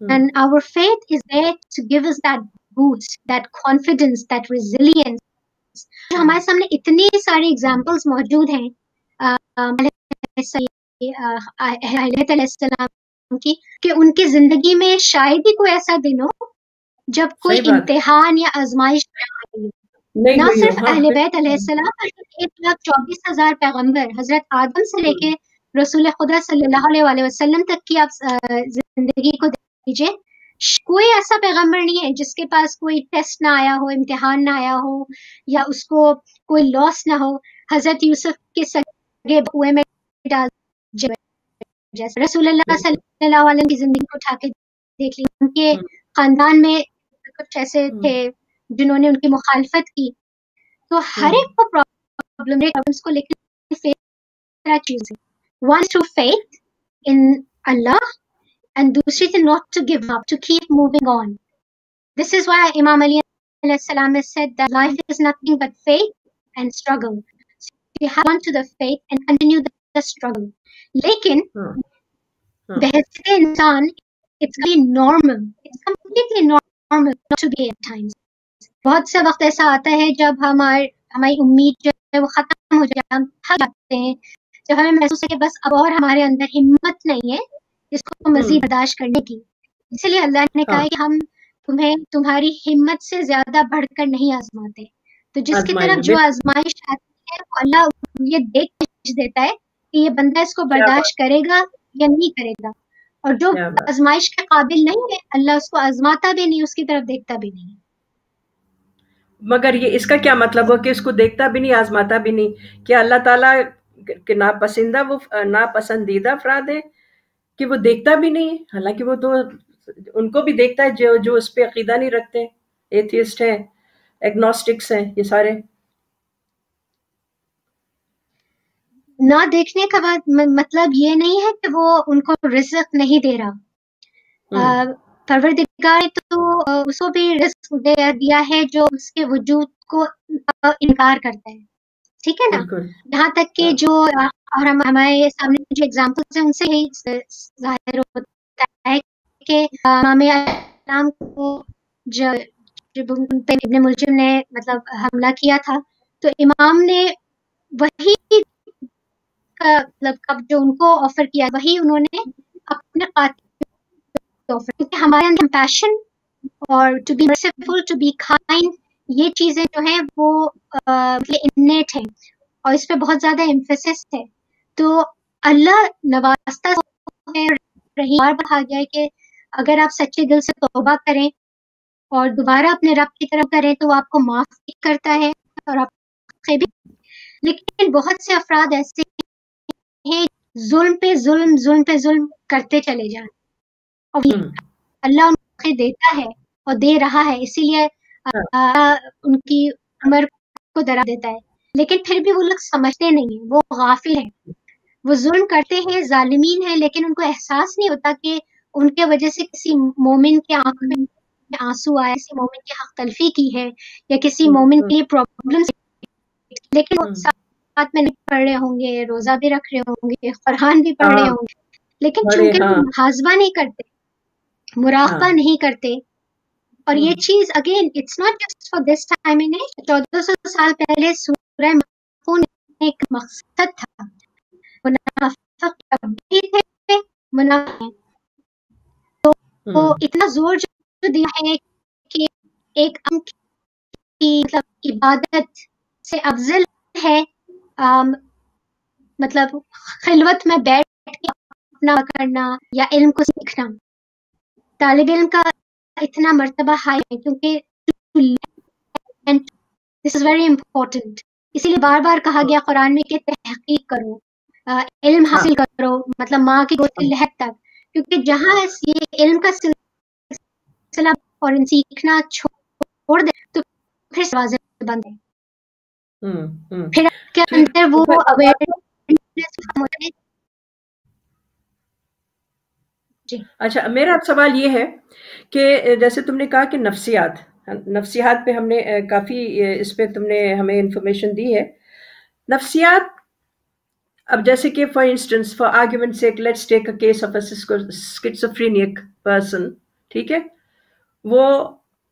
And our faith is there to give us that boost that confidence that resilience जो हम्म। हमारे सामने इतने सारे एग्जांपल्स मौजूद हैं की कि उनकी ज़िंदगी में शायद ही कोई ऐसा दिन हो जब कोई इम्तिहान या आजमाइश ना सिर्फ़ हाँ अहले बैत अलैहिस्सलाम बल्कि एक लाख चौबीस हज़ार पैगंबर हज़रत आदम से लेके रसूल खुदा सल्लल्लाहु अलैहि वसल्लम तक की आप ज़िंदगी को दीजिए। कोई ऐसा पैगंबर नहीं है जिसके पास कोई टेस्ट ना आया हो इम्तिहान ना आया हो या उसको कोई लॉस ना हो। हज़रत यूसुफ के सगे कुएँ में डाल ज- जैसे रसूलुल्लाह बिल्कुल सल्लल्लाहु अलैहि वसल्लम की ज़िंदगी को उठा के देख ली उनके हम्म। खानदान में कुछ ऐसे हम्म। थे जिन्होंने उनकी मुखालफत की तो हर हम्म एक को प्रॉब्लम प्रॉब्लम्स को लेकर फेस चीज है one two faith in Allah and दूसरी थी not to give up, to keep moving on. This is why Imam Ali alayhi salam has said that life is nothing but faith and struggle. So you have on to the faith and continue the, the struggle. लेकिन हाँ हाँ बहसते इंसान it's very normal. It's completely normal not to be at times. बहुत से वक्त ऐसा आता है जब हमारी हमारी उम्मीद जो है वो खत्म हो जाए हम थक जाते हैं जब हमें महसूस है कि बस अब और हमारे अंदर हिम्मत नहीं है इसको मजीद हम्म। बर्दाश्त करने की। इसलिए अल्लाह ने कहा हाँ कि हम तुम्हें तुम्हारी हिम्मत से ज़्यादा बढ़कर नहीं आजमाते। तो जिसकी तरफ़ जो आजमाइश आती है वो अल्लाह ये देख देता है कि ये बंदा इसको बर्दाश्त करेगा या नहीं करेगा। और जो आजमाइश के काबिल नहीं है अल्लाह उसको आजमाता भी नहीं उसकी तरफ़ देखता भी नहीं। मगर ये इसका क्या मतलब हो कि इसको देखता भी नहीं आजमाता भी नहीं कि अल्लाह ताला के नापसंदीदा वो नापसंदीदा अफराद है कि वो देखता भी नहीं। है हालाँकि वो तो उनको भी देखता है जो जो उस पर अकीदा नहीं रखते एथियस्ट हैं एग्नोस्टिक्स हैं ये सारे। ना देखने का मतलब ये नहीं है कि वो उनको रिस्क नहीं दे रहा। हम्म। परवरदिगार ने तो उसको भी रिस्क दे दिया है जो उसके वजूद को इनकार करता है। ठीक है ना? यहाँ तक कि हाँ। जो और हम हमारे सामने जो एग्जांपल्स हैं उनसे ही ज़ाहिर होता है कि इस्लाम को ज- जब उन पे इब्ने मुलजिम ने मतलब हमला किया था तो इमाम ने वही का मतलब कब जो उनको ऑफ़र किया वही उन्होंने अपने कातिल ऑफ़र क्योंकि हमारे अंदर पैशन और to be merciful to be kind ये चीज़ें जो है वो इन्नेट है और इस पे बहुत ज़्यादा एम्फोसिस है। तो अल्लाह नवास्ता है रही। बार कहा गया है कि अगर आप सच्चे दिल से तोबा करें और दोबारा अपने रब की तरफ़ करें तो आपको माफ़ भी करता है और आप भी। लेकिन बहुत से अफराद ऐसे हैं, जुल्म पे जुल्म जुल्म पे जुल्म करते चले जाए और हम्म। अल्लाह उन्हें देता है और दे रहा है इसीलिए हाँ। उनकी उम्र को डरा देता है लेकिन फिर भी वो लोग समझते नहीं है वो गाफिल है वो जुल्म करते हैं जालिमीन है लेकिन उनको एहसास नहीं होता कि उनके वजह से किसी मोमिन के आँख में आँसू आया किसी मोमिन की हक तलफी की है या किसी हम्म, मोमिन हम्म। के लिए प्रॉब्लम लेकिन वो। साथ में नहीं पढ़ रहे होंगे रोजा भी रख रहे होंगे फरहान भी पढ़ रहे हाँ। होंगे लेकिन चूँकि हाँ। मुहाजबा नहीं करते मुराकबा हाँ। नहीं करते। और ये चीज़ again it's not just for this time in चौदह सौ साल पहले सूरह एक मकसद था। मुनाफिक भी थे मुनाफिक तो, तो इतना ज़ोर जो दिया है कि एक अंक की मतलब इबादत से अफजल है आम, मतलब खिलवत में बैठ के अपना करना या इल्म को सीखना। तालिब इल्म का इतना मर्तबा हाई है क्योंकि दिस इज़ वेरी इंपॉर्टेंट इसीलिए बार बार कहा गया कुरान में कि तहकीक करो इल्म हाँ। हासिल करो मतलब माँ की गोद लहद तक क्योंकि जहाँ ये इल्म का सिलसिला और इन सीखना छोड़ दे तो फिर दरवाजे बंद है हम्म, हम्म। फिर के अंदर वो अवेयरनेस अच्छा मेरा अब सवाल ये है कि जैसे तुमने कहा कि नफ्सियात नफ्सियात पे हमने काफ़ी इस पे तुमने हमें इंफॉर्मेशन दी है। नफ्सियात, अब जैसे कि फॉर इंस्टेंस फॉर आर्ग्यूमेंट से let's take a case of a person ठीक है? वो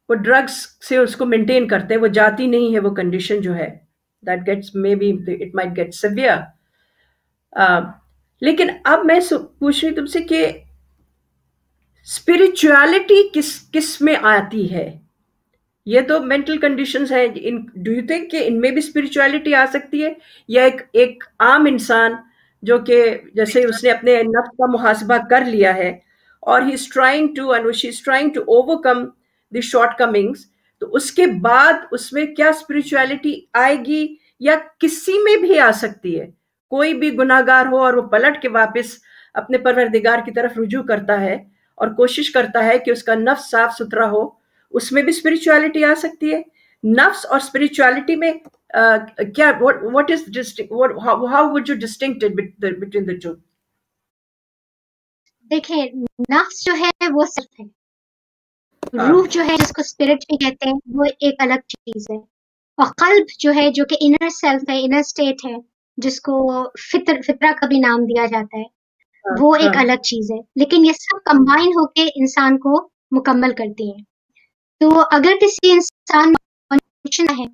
वो ड्रग्स से उसको मेंटेन करते हैं, वो जाती नहीं है, वो कंडीशन जो है that gets maybe it might get severe लेकिन अब मैं पूछ रही तुमसे कि स्पिरिचुअलिटी किस किसमें आती है? ये तो मेंटल कंडीशंस है, इन डू यू थिंक कि इनमें भी स्पिरिचुअलिटी आ सकती है? या एक एक आम इंसान जो कि जैसे उसने अपने नफ्स का मुहासबा कर लिया है, और he is trying to and she is trying to overcome the shortcomings तो उसके बाद उसमें क्या स्पिरिचुअलिटी आएगी या किसी में भी आ सकती है? कोई भी गुनागार हो और वो पलट के वापस अपने परवरदिगार की तरफ़ रुजू करता है और कोशिश करता है कि उसका नफ्स साफ़ सुथरा हो। उसमें भी स्पिरिचुअलिटी आ सकती है। नफ्स और स्पिरिचुअलिटी में uh, क्या what is how would you distincted between the two देखिए नफ्स जो है वो सिर्फ़ है। हाँ। रूह जो है जिसको स्पिरिट भी कहते हैं वो एक अलग चीज़ है। और कल्ब जो है जो कि इनर सेल्फ है इनर स्टेट है जिसको फितर फित्रा का भी नाम दिया जाता है। हाँ, वो एक हाँ। अलग चीज़ है। लेकिन ये सब कंबाइन होके इंसान को मुकम्मल करती है। तो अगर किसी इंसान है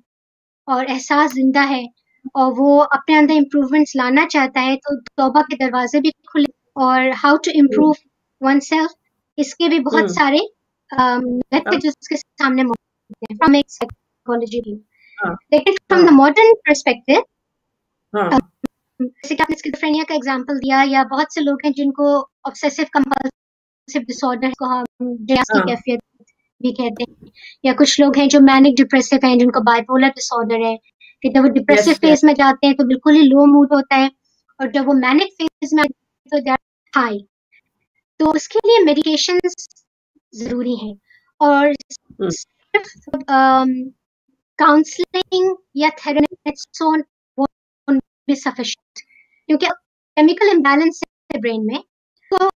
और एहसास ज़िंदा है और वो अपने अंदर इम्प्रूवमेंट्स लाना चाहता है तो तौबा के दरवाजे भी खुले और how to improve oneself इसके भी बहुत hmm. सारे um, उसके सामने हैं फ्रॉम एक साइकोलॉजी लेकिन फ्रॉम द मॉडर्न पर्सपेक्टिव जैसे कि आपने स्किज़ोफ्रेनिया का एग्जांपल दिया या बहुत से लोग हैं जिनको ऑब्सेसिव कंपल्सिव डिसऑर्डर को हम हाँ। कैफियत भी कहते हैं। या कुछ लोग हैं जो मैनिक डिप्रेसिव हैं जिनको बाइपोलर डिसऑर्डर है कि जब वो डिप्रेसिव फ़ेज़ में जाते हैं तो बिल्कुल ही लो मूड होता है और जब वो मैनिक फ़ेज़ में तो हाई तो उसके लिए मेडिकेशन ज़रूरी है। और काउंसलिंग um, या थेरेपी भी सफिशिएंट क्योंकि केमिकल इम्बैलेंस है ब्रेन में तो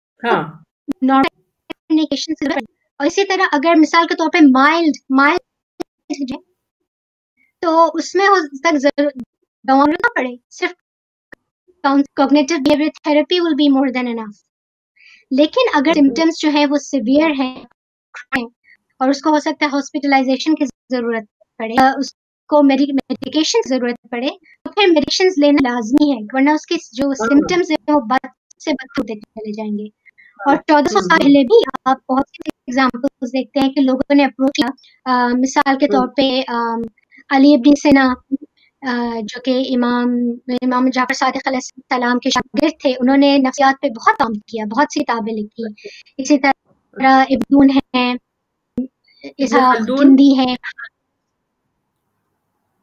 मेडिकेशन और इसी तरह अगर मिसाल के तौर पे माइल्ड माइल्ड तो उसमें हो तक ज़रूर ना पड़े सिर्फ़ cognitive behavior therapy will be more than enough. लेकिन अगर सिम्टम्स जो है वो सिवियर है और उसको हो सकता है हॉस्पिटलाइजेशन की ज़रूरत पड़े उसको मेडिकेशन की ज़रूरत पड़े तो फिर मेडिकेशन लेना लाजमी है वरना उसके जो सिम्टम्स है वो बद से बद होते चले जाएँगे। और चौदह सौ साल पहले भी आप बहुत से एग्जाम्पल्स देखते हैं कि लोगों ने अप्रोच किया। मिसाल के तौर पे अली इब्न सिना जो कि इमाम इमाम जाफ़र सादिक सलाम के शागिर्द थे उन्होंने नफ्सियात पे बहुत काम किया बहुत सी किताबें लिखी। इसी तरह इब्न है हिंदी है।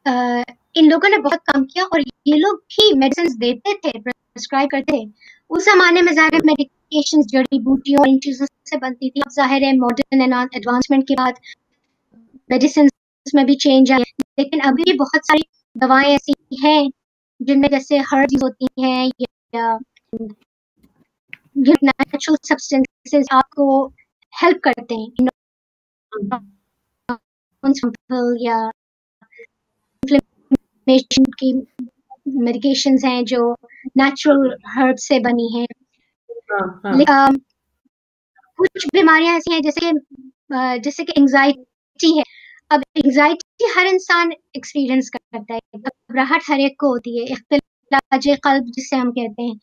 इन लोगों ने बहुत काम किया और ये लोग भी मेडिसिन देते थे प्रिस्क्राइब करते थे। उस जमाने में ज़ाहिर मेडिकेशन जड़ी बूटियों इन चीज़ों से बनती थी। अब ज़ाहिर है मॉडर्न एडवांसमेंट के बाद मेडिसिन में भी चेंज आया लेकिन अभी भी बहुत सारी दवाएँ ऐसी हैं जिनमें जैसे हर्ब्स होती हैं या नेचुरल सब्सटेंसेस आपको हेल्प करते हैं। या इन्फ्लेमेशन की मेडिकेशंस हैं जो नेचुरल हर्ब से बनी हैं। हाँ, हाँ. कुछ बीमारियाँ ऐसी हैं जैसे जैसे कि एंजाइटी है। अब एंजाइटी हर इंसान एक्सपीरियंस करता है। घबराहट हर एक को होती है। इख्तिलाज कल्ब जिसे हम कहते हैं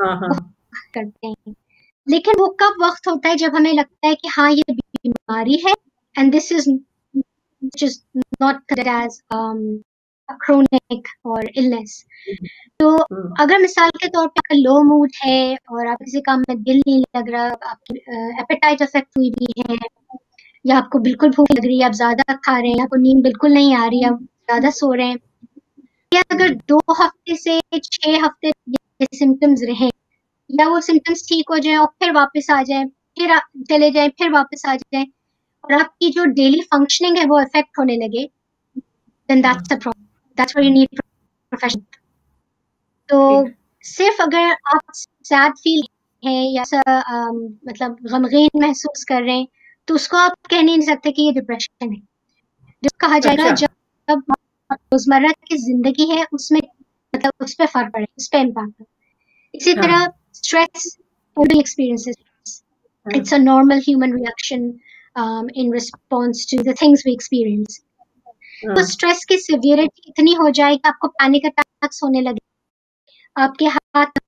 हाँ, हाँ. करते हैं। लेकिन वो कब वक्त होता है जब हमें लगता है कि हाँ ये बीमारी है and this is not as chronic और इलनेस तो हम्म। अगर मिसाल के तौर पर आपका लो मूड है और आप किसी काम में दिल नहीं लग रहा आपकी एपेटाइट अफेक्ट हुई भी है या आपको बिल्कुल भूख लग रही है आप ज़्यादा खा रहे हैं आपको नींद बिल्कुल नहीं आ रही आप ज़्यादा सो रहे हैं या अगर दो हफ़्ते से छह हफ़्ते सिम्टम्स रहे या वो सिम्टम्स ठीक हो जाए और फिर वापस आ जाए फिर चले जाए फिर वापस आ जाए और आपकी जो डेली फंक्शनिंग है वो अफेक्ट होने लगे then that's the problem. That's where you need professional तो सिर्फ़ अगर आप सैड फील है या सा, आ, मतलब गमगीन महसूस कर रहे हैं तो उसको आप कह नहीं सकते कि ये डिप्रेशन है जो कहा जाएगा अच्छा। जब रोज़मर्रा की ज़िंदगी है उसमें मतलब उस पर फ़र्क पड़े उस पर इम्पैक्ट इसी हाँ। तरह stress experiences it's a normal human reaction in response to the things we experience. तो स्ट्रेस की सिवियरिटी इतनी हो जाए कि आपको पैनिक अटैक्स होने लगे। आपके हाथ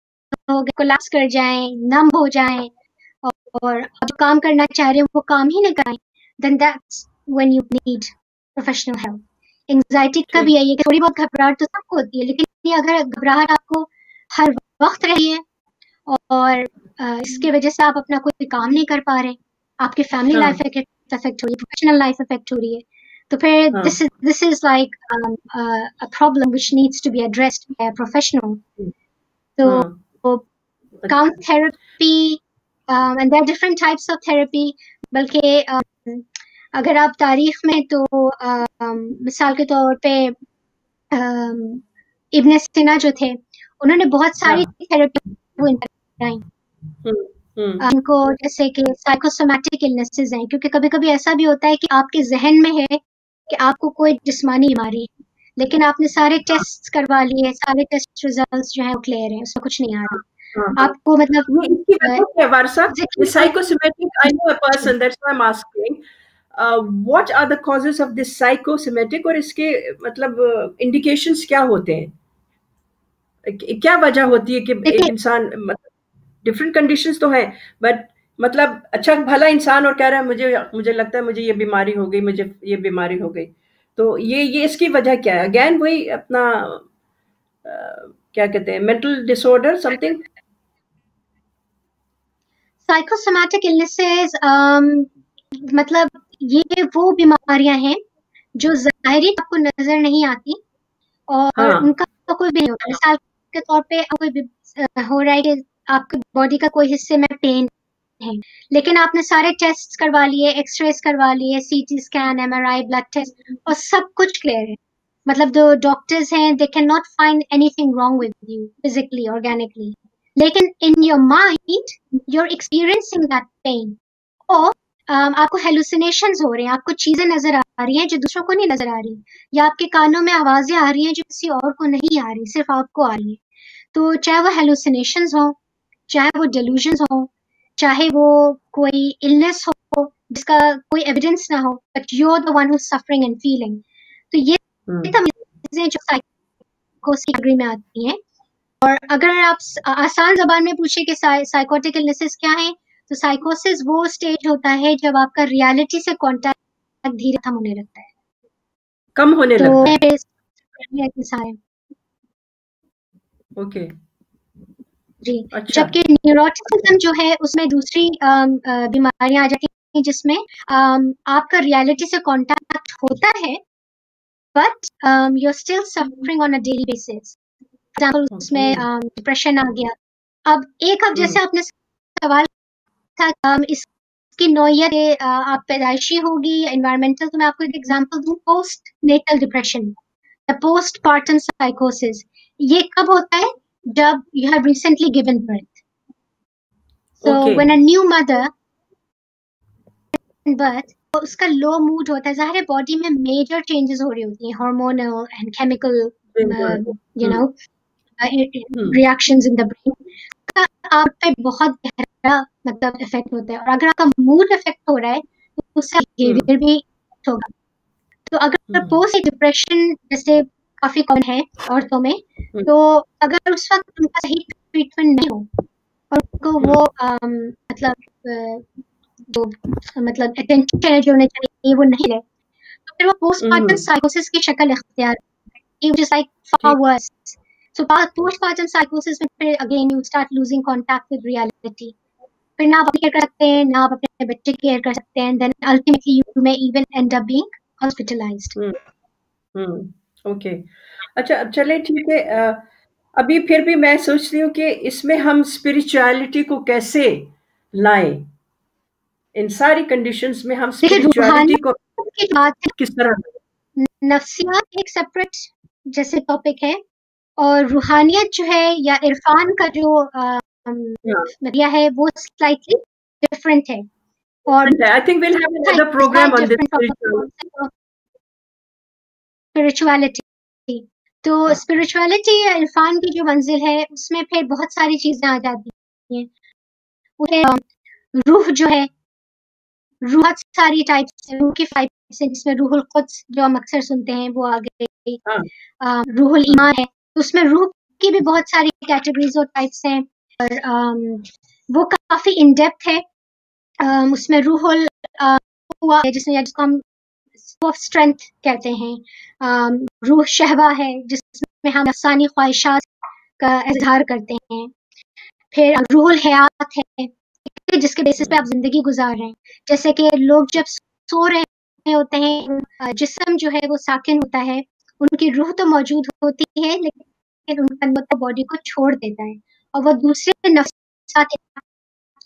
कोलैप्स कर जाए नम हो जाए और आप काम करना चाह रहे हो वो काम ही नहीं कराएँ then that's when you need professional help anxiety का भी है ये थोड़ी बहुत घबराहट तो सबको होती है लेकिन ये अगर घबराहट आपको हर वक्त रही है और इसके वजह से आप अपना कोई काम नहीं कर पा रहे आपकी फैमिली लाइफ अफेक्ट हो रही है प्रोफेशनल लाइफ अफेक्ट हो रही है तो फिर this is this is like a problem which needs to be addressed by a professional तो count therapy and there different types of therapy बल्कि um, अगर आप तारीख में तो um, मिसाल के तौर पे um, इब्न सिना जो थे उन्होंने बहुत सारी थेरेपी वो कराई। उनको जैसे कि साइकोसोमैटिक इलनेसेस हैं क्योंकि कभी कभी ऐसा भी होता है कि आपके जहन में है कि आपको कोई जिस्मानी बीमारी है। लेकिन आपने सारे टेस्ट करवा लिए सारे टेस्ट रिजल्ट्स जो है वो क्लियर है उसमें कुछ नहीं आ रहा। हाँ। आपको मतलब ये इसकी वजह Varsha psychosomatic I know person that's why I am asking what are the of this psychosomatic और इसके मतलब इंडिकेशंस uh, क्या होते हैं? क्या वजह होती है कि एक इंसान मतलब डिफरेंट कंडीशंस तो है बट मतलब अच्छा भला इंसान और कह रहा है मुझे मुझे लगता है मुझे ये बीमारी हो गई मुझे ये बीमारी हो गई। तो ये ये इसकी वजह क्या है? अगैन वही अपना आ, क्या कहते हैं mental disorder something psychosomatic illnesses मतलब ये वो बीमारियाँ हैं जो जाहिरी आपको नज़र नहीं आती और हाँ. उनका तो कोई भी नहीं होता। मिसाल के तौर पे कोई हो रहा है कि आपके बॉडी का कोई हिस्से में पेन है। लेकिन आपने सारे टेस्ट करवा लिए एक्सरेस करवा लिए CT scan MRI blood test और सब कुछ क्लियर है। मतलब जो डॉक्टर्स हैं they can not find anything wrong with you physically organically लेकिन in your mind you are experiencing that pain और Um, आपको हेलुसिनेशन हो रहे हैं आपको चीज़ें नज़र आ रही हैं जो दूसरों को नहीं नज़र आ रही। या आपके कानों में आवाज़ें आ रही हैं जो किसी और को नहीं आ रही सिर्फ़ आपको आ रही है। तो चाहे वो हेलुसिनेशन हो चाहे वो डिल्यूजन हो चाहे वो कोई इलनेस हो जिसका कोई एविडेंस ना हो but you are the one who suffering and feeling तो ये hmm. चीज़ें जो साइकोसिग्री में आती हैं। और अगर आप आसान जबान में पूछे कि साइकोटिक इलनेसेस क्या हैं तो साइकोसिस वो स्टेज होता है जब आपका रियलिटी से कांटेक्ट धीरे खत्म होने लगता है। कम होने तो लगता है। ओके। जी। अच्छा। जबकि न्यूरोटिसिज्म जो है उसमें दूसरी बीमारियाँ आ जाती हैं जिसमें आपका रियलिटी से कांटेक्ट होता है but you are still suffering on a daily basis example उसमें डिप्रेशन आ गया। अब एक अब जैसे आपने सवाल था इसकी नौयत आप पैदाइशी होगी या एनवायरमेंटल तो मैं आपको एक एग्जांपल दूँ post natal depression post partum साइकोसिस ये कब होता है? जब you have recently given birth so Okay. A new mother birth तो उसका लो मूड होता है ज़ाहिर बॉडी में मेजर चेंजेस हो रही होती हैं hormonal and chemical. You know. Reactions in the brain आप पे बहुत गहरा मतलब इफ़ेक्ट होता है और अगर आपका मूड इफ़ेक्ट हो रहा है तो उसका बिहेवियर भी affect होगा तो अगर। पोस्ट डिप्रेशन जैसे काफ़ी कॉमन है औरतों में तो अगर उस वक्त उनका सही ट्रीटमेंट नहीं हो और उनको वो मतलब जो मतलब अटेंशन है जो उन्हें चाहिए वो नहीं ले तो फिर वो पोस्टमार्टम हम्म। साइकोसिस की शक्ल worse. So pa- postpartum psychosis में फिर you start losing contact with reality. फिर ना आप अपनी केयर कर सकते हैं ना आप अपने बच्चे की केयर कर सकते हैं then ultimately you may even end up being hospitalized. Okay अच्छा चले ठीक है अभी फिर भी मैं सोच रही हूँ कि इसमें हम स्पिरिचुअलिटी को कैसे लाएँ? इन सारी कंडीशंस में हम स्पिरिचुअलिटी को है। किस तरह नफ्सियात एक सेपरेट जैसे टॉपिक है और रूहानियत जो है या इरफान का जो नज़रिया है। वो स्लाइटली डिफरेंट है। और I think will have another programme on this spirituality तो स्पिरिचुअलिटी या इरफान की जो मंजिल है उसमें फिर बहुत सारी चीज़ें आ जाती हैं। रूह जो है रूह सारी टाइप्स है रूह की फाइव है जिसमें रूहुल कुद्स जो हम अक्सर सुनते हैं वो आ गई हाँ। रूहुल ईमान है। तो उसमें रूह की भी बहुत सारी कैटेगरीज और टाइप्स हैं और अम, वो काफ़ी इन डेप्थ है। अम, उसमें रूहुल हुआ है जिसमें या जिसको हम ऑफ़ स्ट्रेंथ कहते हैं। रूह शहवा है, जिसमें हम नफसानी ख्वाहिशात का इजहार करते हैं। फिर रूहुल हयात है, जिसके बेसिस पे आप ज़िंदगी गुजार रहे हैं। जैसे कि लोग जब सो रहे होते हैं जिसम जो है वो साकिन होता है, उनकी रूह तो मौजूद होती है, लेकिन उनका मतलब बॉडी को छोड़ देता है। और वो दूसरे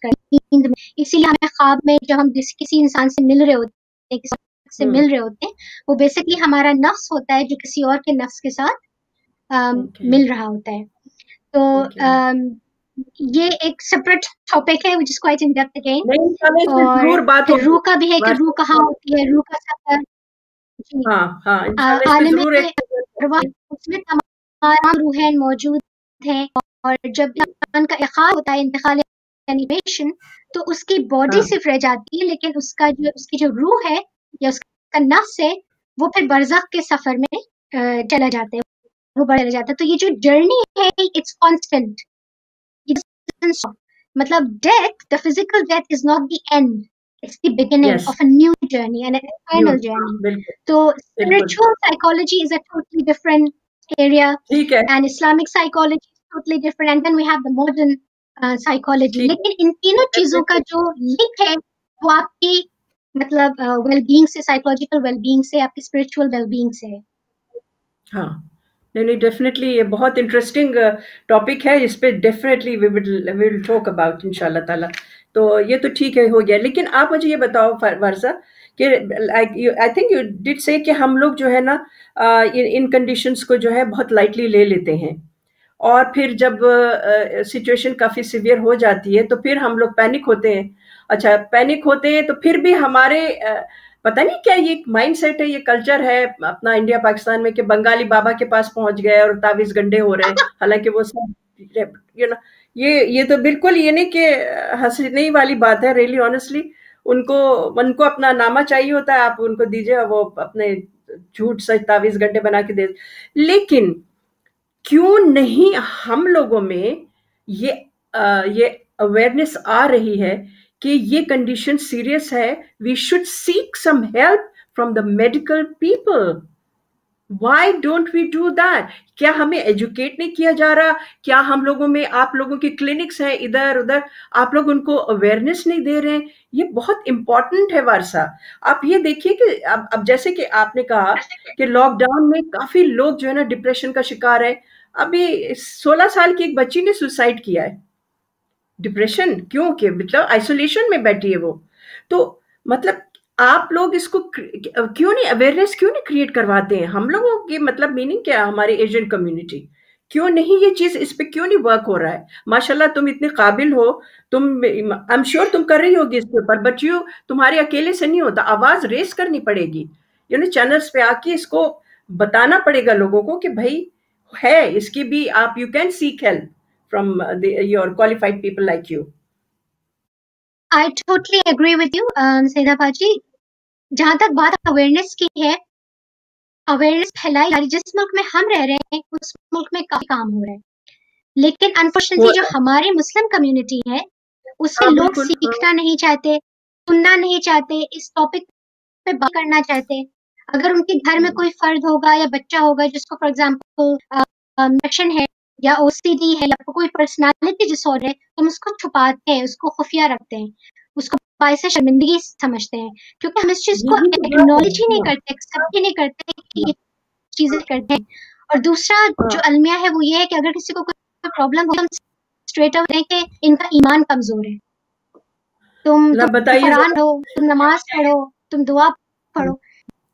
नींद में, इसीलिए हमें ख्वाब में जब हम किसी इंसान से मिल रहे होते हैं से हम्म। मिल रहे होते हैं वो बेसिकली हमारा नफ्स होता है जो किसी और के नफ्स के साथ Okay. मिल रहा होता है तो Okay. ये एक सेपरेट टॉपिक है is quite in depth again और रूह का भी है कि रूह कहाँ होती है रूह का सफ़र हाँ हाँ आलम उसमें तमाम रूहें मौजूद हैं और जब इंसान का इखार होता है इंतकाल एनिमेशन तो उसकी बॉडी हाँ। सिर्फ़ रह जाती है लेकिन उसका जो उसकी जो रूह है या उसका नफ्स है वो फिर बरज़ख के सफ़र में चला जाता है। वो बढ़ चला जाता है। तो ये जो जर्नी है इट्स कांस्टेंट मतलब death the physical death is not the end it's the beginning Yes. Of a new journey and final journey तो spiritual psychology is a totally different area ठीक है। and Islamic psychology is totally different. And then we have the modern uh, psychology. लेकिन इन तीनों चीज़ों का जो लिंक है वो आपकी मतलब वेल बीइंग से साइकोलॉजिकल वेल बीइंग से, आपकी स्पिरिचुअल वेल बीइंग से? हाँ। नहीं नहीं डेफिनेटली ये बहुत इंटरेस्टिंग टॉपिक है, इस पे definitely we will we will talk about इंशाल्लाह ताला। तो ये तो ठीक है, हो गया। लेकिन आप मुझे ये बताओ वर्षा कि like you I think you did say कि हम लोग जो है ना इन कंडीशंस को जो है बहुत लाइटली ले लेते हैं। और फिर जब सिचुएशन काफ़ी सिवियर हो जाती है तो फिर हम लोग पैनिक होते हैं। अच्छा पैनिक होते हैं तो फिर भी हमारे पता नहीं क्या ये माइंड सेट है ये कल्चर है अपना इंडिया पाकिस्तान में कि बंगाली बाबा के पास पहुँच गए और तावीज गंडे हो रहे हैं। हालाँकि वो सब यू नो ये ये तो बिल्कुल ये नहीं कि हंसने वाली बात है रियली ऑनेस्टली उनको उनको अपना नामा चाहिए होता है आप उनको दीजिए और वो अपने झूठ सच तावीज गंडे बना के दे लेकिन क्यों नहीं हम लोगों में ये अ, ये अवेयरनेस आ रही है कि ये कंडीशन सीरियस है we should seek some help from the medical people why don't we do that क्या हमें एजुकेट नहीं किया जा रहा? क्या हम लोगों में आप लोगों के क्लिनिक्स हैं इधर उधर आप लोग उनको अवेयरनेस नहीं दे रहे हैं? ये बहुत इंपॉर्टेंट है वारसा। आप ये देखिए कि अब अब जैसे कि आपने कहा कि लॉकडाउन में काफ़ी लोग जो है ना डिप्रेशन का शिकार है। अभी 16 साल की एक बच्ची ने सुसाइड किया है। डिप्रेशन? क्यों? कि मतलब आइसोलेशन में बैठी है वो। तो मतलब आप लोग इसको क्यों नहीं अवेयरनेस क्यों नहीं क्रिएट करवाते हैं? हम लोगों की मतलब मीनिंग क्या हमारे एशियन कम्युनिटी क्यों नहीं ये चीज़ इस पे क्यों नहीं वर्क हो रहा है? माशाल्लाह, तुम इतने काबिल हो, तुम आई एम श्योर तुम कर रही होगी इसके ऊपर बट यू तुम्हारे अकेले से नहीं होता। आवाज़ रेस करनी पड़ेगी। यू नो चैनल्स पे आके इसको बताना पड़ेगा लोगों को कि भाई, है, इसकी भी आप you can seek help from your qualified people like you I totally agree with you, um, Seda Paji. जहाँ तक बात अवेयरनेस की है अवेयरनेस फैलाई जा रही जिस मुल्क में हम रह रहे हैं उस मुल्क में काफ़ी काम हो रहा है। लेकिन अनफॉर्चुनेटली जो हमारे मुस्लिम कम्युनिटी है उससे हाँ, लोग सीखना नहीं चाहते सुनना नहीं चाहते इस टॉपिक पे बात करना चाहते। अगर उनके घर में कोई फर्द होगा या बच्चा होगा जिसको फॉर एग्ज़ाम्पल है या ओसीडी है या कोई पर्सनालिटी डिसऑर्डर है तो हम उसको छुपाते हैं उसको खुफिया रखते हैं उसको बायस शर्मिंदगी समझते हैं क्योंकि हम इस चीज़ को एक्नोलेज ही नहीं करते एक्सेप्ट ही नहीं करते कि ये चीज़ें करते हैं। और दूसरा हाँ। जो अलमिया है वो ये है कि अगर किसी को कोई प्रॉब्लम हो तो हम स्ट्रेट अवे कि इनका ईमान कमज़ोर है। तुम कुरान हो तुम नमाज़ पढ़ो तुम दुआ पढ़ो।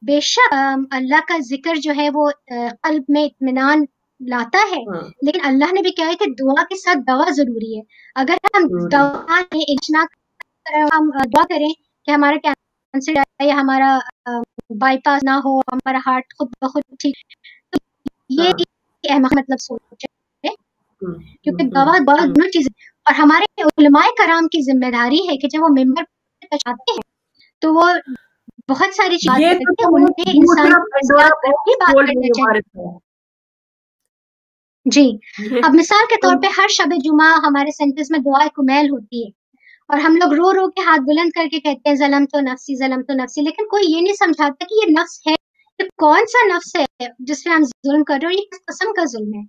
बेशक अल्लाह का ज़िक्र जो है वो कल्ब में इत्मीनान लाता है। हाँ। लेकिन अल्लाह ने भी कहा है कि दुआ के साथ दवा ज़रूरी है। अगर हम दवा ने इजना हम दुआ करें कि हमारा कैंसर या हमारा बाईपास ना हो हमारा हार्ट खुद ब खुद ठीक तो ये हाँ। मतलब सोच है। क्योंकि दवा दवा। दोनों चीज़ें और हमारे उलमाए कराम की ज़िम्मेदारी है कि जब वो मेंबर पहुंचाते हैं तो वो बहुत सारी चीज़ें तो उन्हें इंसान बात करना चाहिए। जी। अब मिसाल के तौर पे हर शब जुमा हमारे सेंटर्स में दुआ कुमैल होती है और हम लोग रो रो के हाथ बुलंद करके कहते हैं जलम तो नफसी जलम तो नफसी। लेकिन कोई ये नहीं समझाता कि ये नफ्स है ये कौन सा नफ्स है जिसपे हम जुल्म कर रहे हो ये किस किस्म का जुल्म है?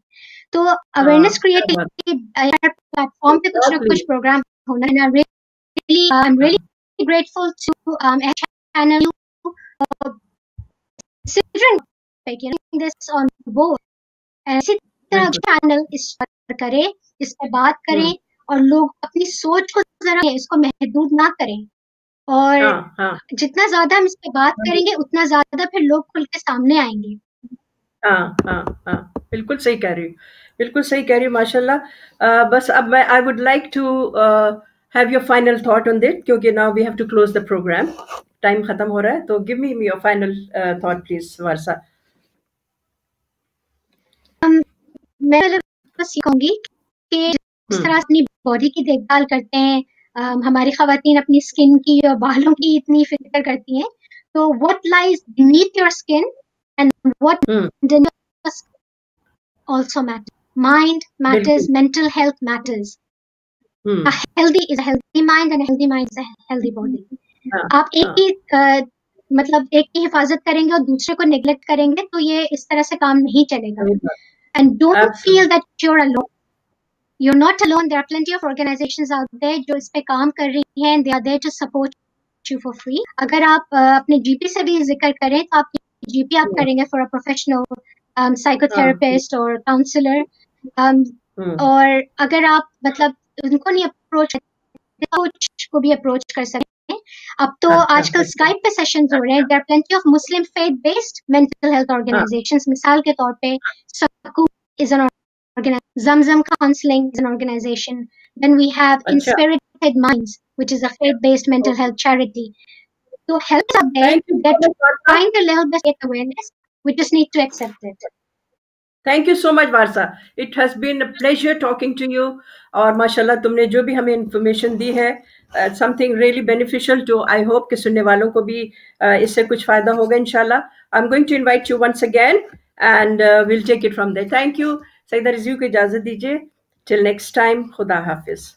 तो अवेयरनेस क्रिएट प्लेटफॉर्म पे कुछ ना कुछ प्रोग्राम होना है। Really grateful to channel considering taking this on board. इसी तरह चैनल इस पर करे इस पर बात करें और लोग अपनी सोच को जरा इसको महदूद ना करें। और हाँ, हाँ. जितना ज़्यादा हम इस पे बात हाँ। करेंगे उतना ज़्यादा फिर लोग खुल के सामने आएँगे। हाँ हाँ हाँ। बिल्कुल सही कह रही हूँ। बिल्कुल सही कह रही हूँ माशाल्लाह। बस अब मैं I would like to have your final thought on this क्योंकि now we have to close the program time खत्म हो रहा है तो give me your final thought please Varsha मैं बस सीखूँगी कि जिस तरह अपनी बॉडी की देखभाल करते हैं हमारी खातन अपनी स्किन की और बालों की इतनी फ़िक्र करती हैं तो what lies beneath your skin and what also matters. Mind matters, mental health matters. Hmm. A healthy is a healthy mind and a healthy mind is a healthy body. हाँ, आप एक हाँ. ही uh, मतलब एक की हिफाजत करेंगे और दूसरे को निगलेक्ट करेंगे तो ये इस तरह से काम नहीं चलेगा and don't feel that you're alone you're not alone. There are plenty of organizations out there जो इस पे काम कर रही हैं. They are there to support you for free. अगर आप अपने जीपी से भी ज़िक्र करें तो आप जीपी आप करेंगे for a professional um, psychotherapist uh, or counselor. Um, और अगर आप मतलब उनको नहीं अप्रोच कोच को भी अप्रोच कर सकते हैं अब तो आजकल स्काइप पे सेशन हो रहे हैं there plenty of Muslim faith based mental health organisations मिसाल के तौर पे सकू is an Zamzam Counseling is an organization. Then we have Achha. Inspirited Minds, which is a faith-based mental health charity. So help us out there that find a little bit of awareness. We just need to accept it. Thank you so much Varsha it has been pleasure talking to you और माशाल्लाह तुमने जो भी हमें इंफॉर्मेशन दी है something really beneficial to I hope कि सुनने वालों को भी uh, इससे कुछ फ़ायदा होगा इनशाला I am going to invite you once again and will take it from there thank you Saeeda reuse को इजाज़त दीजिए. टिल नेक्स्ट टाइम खुदा हाफिज़.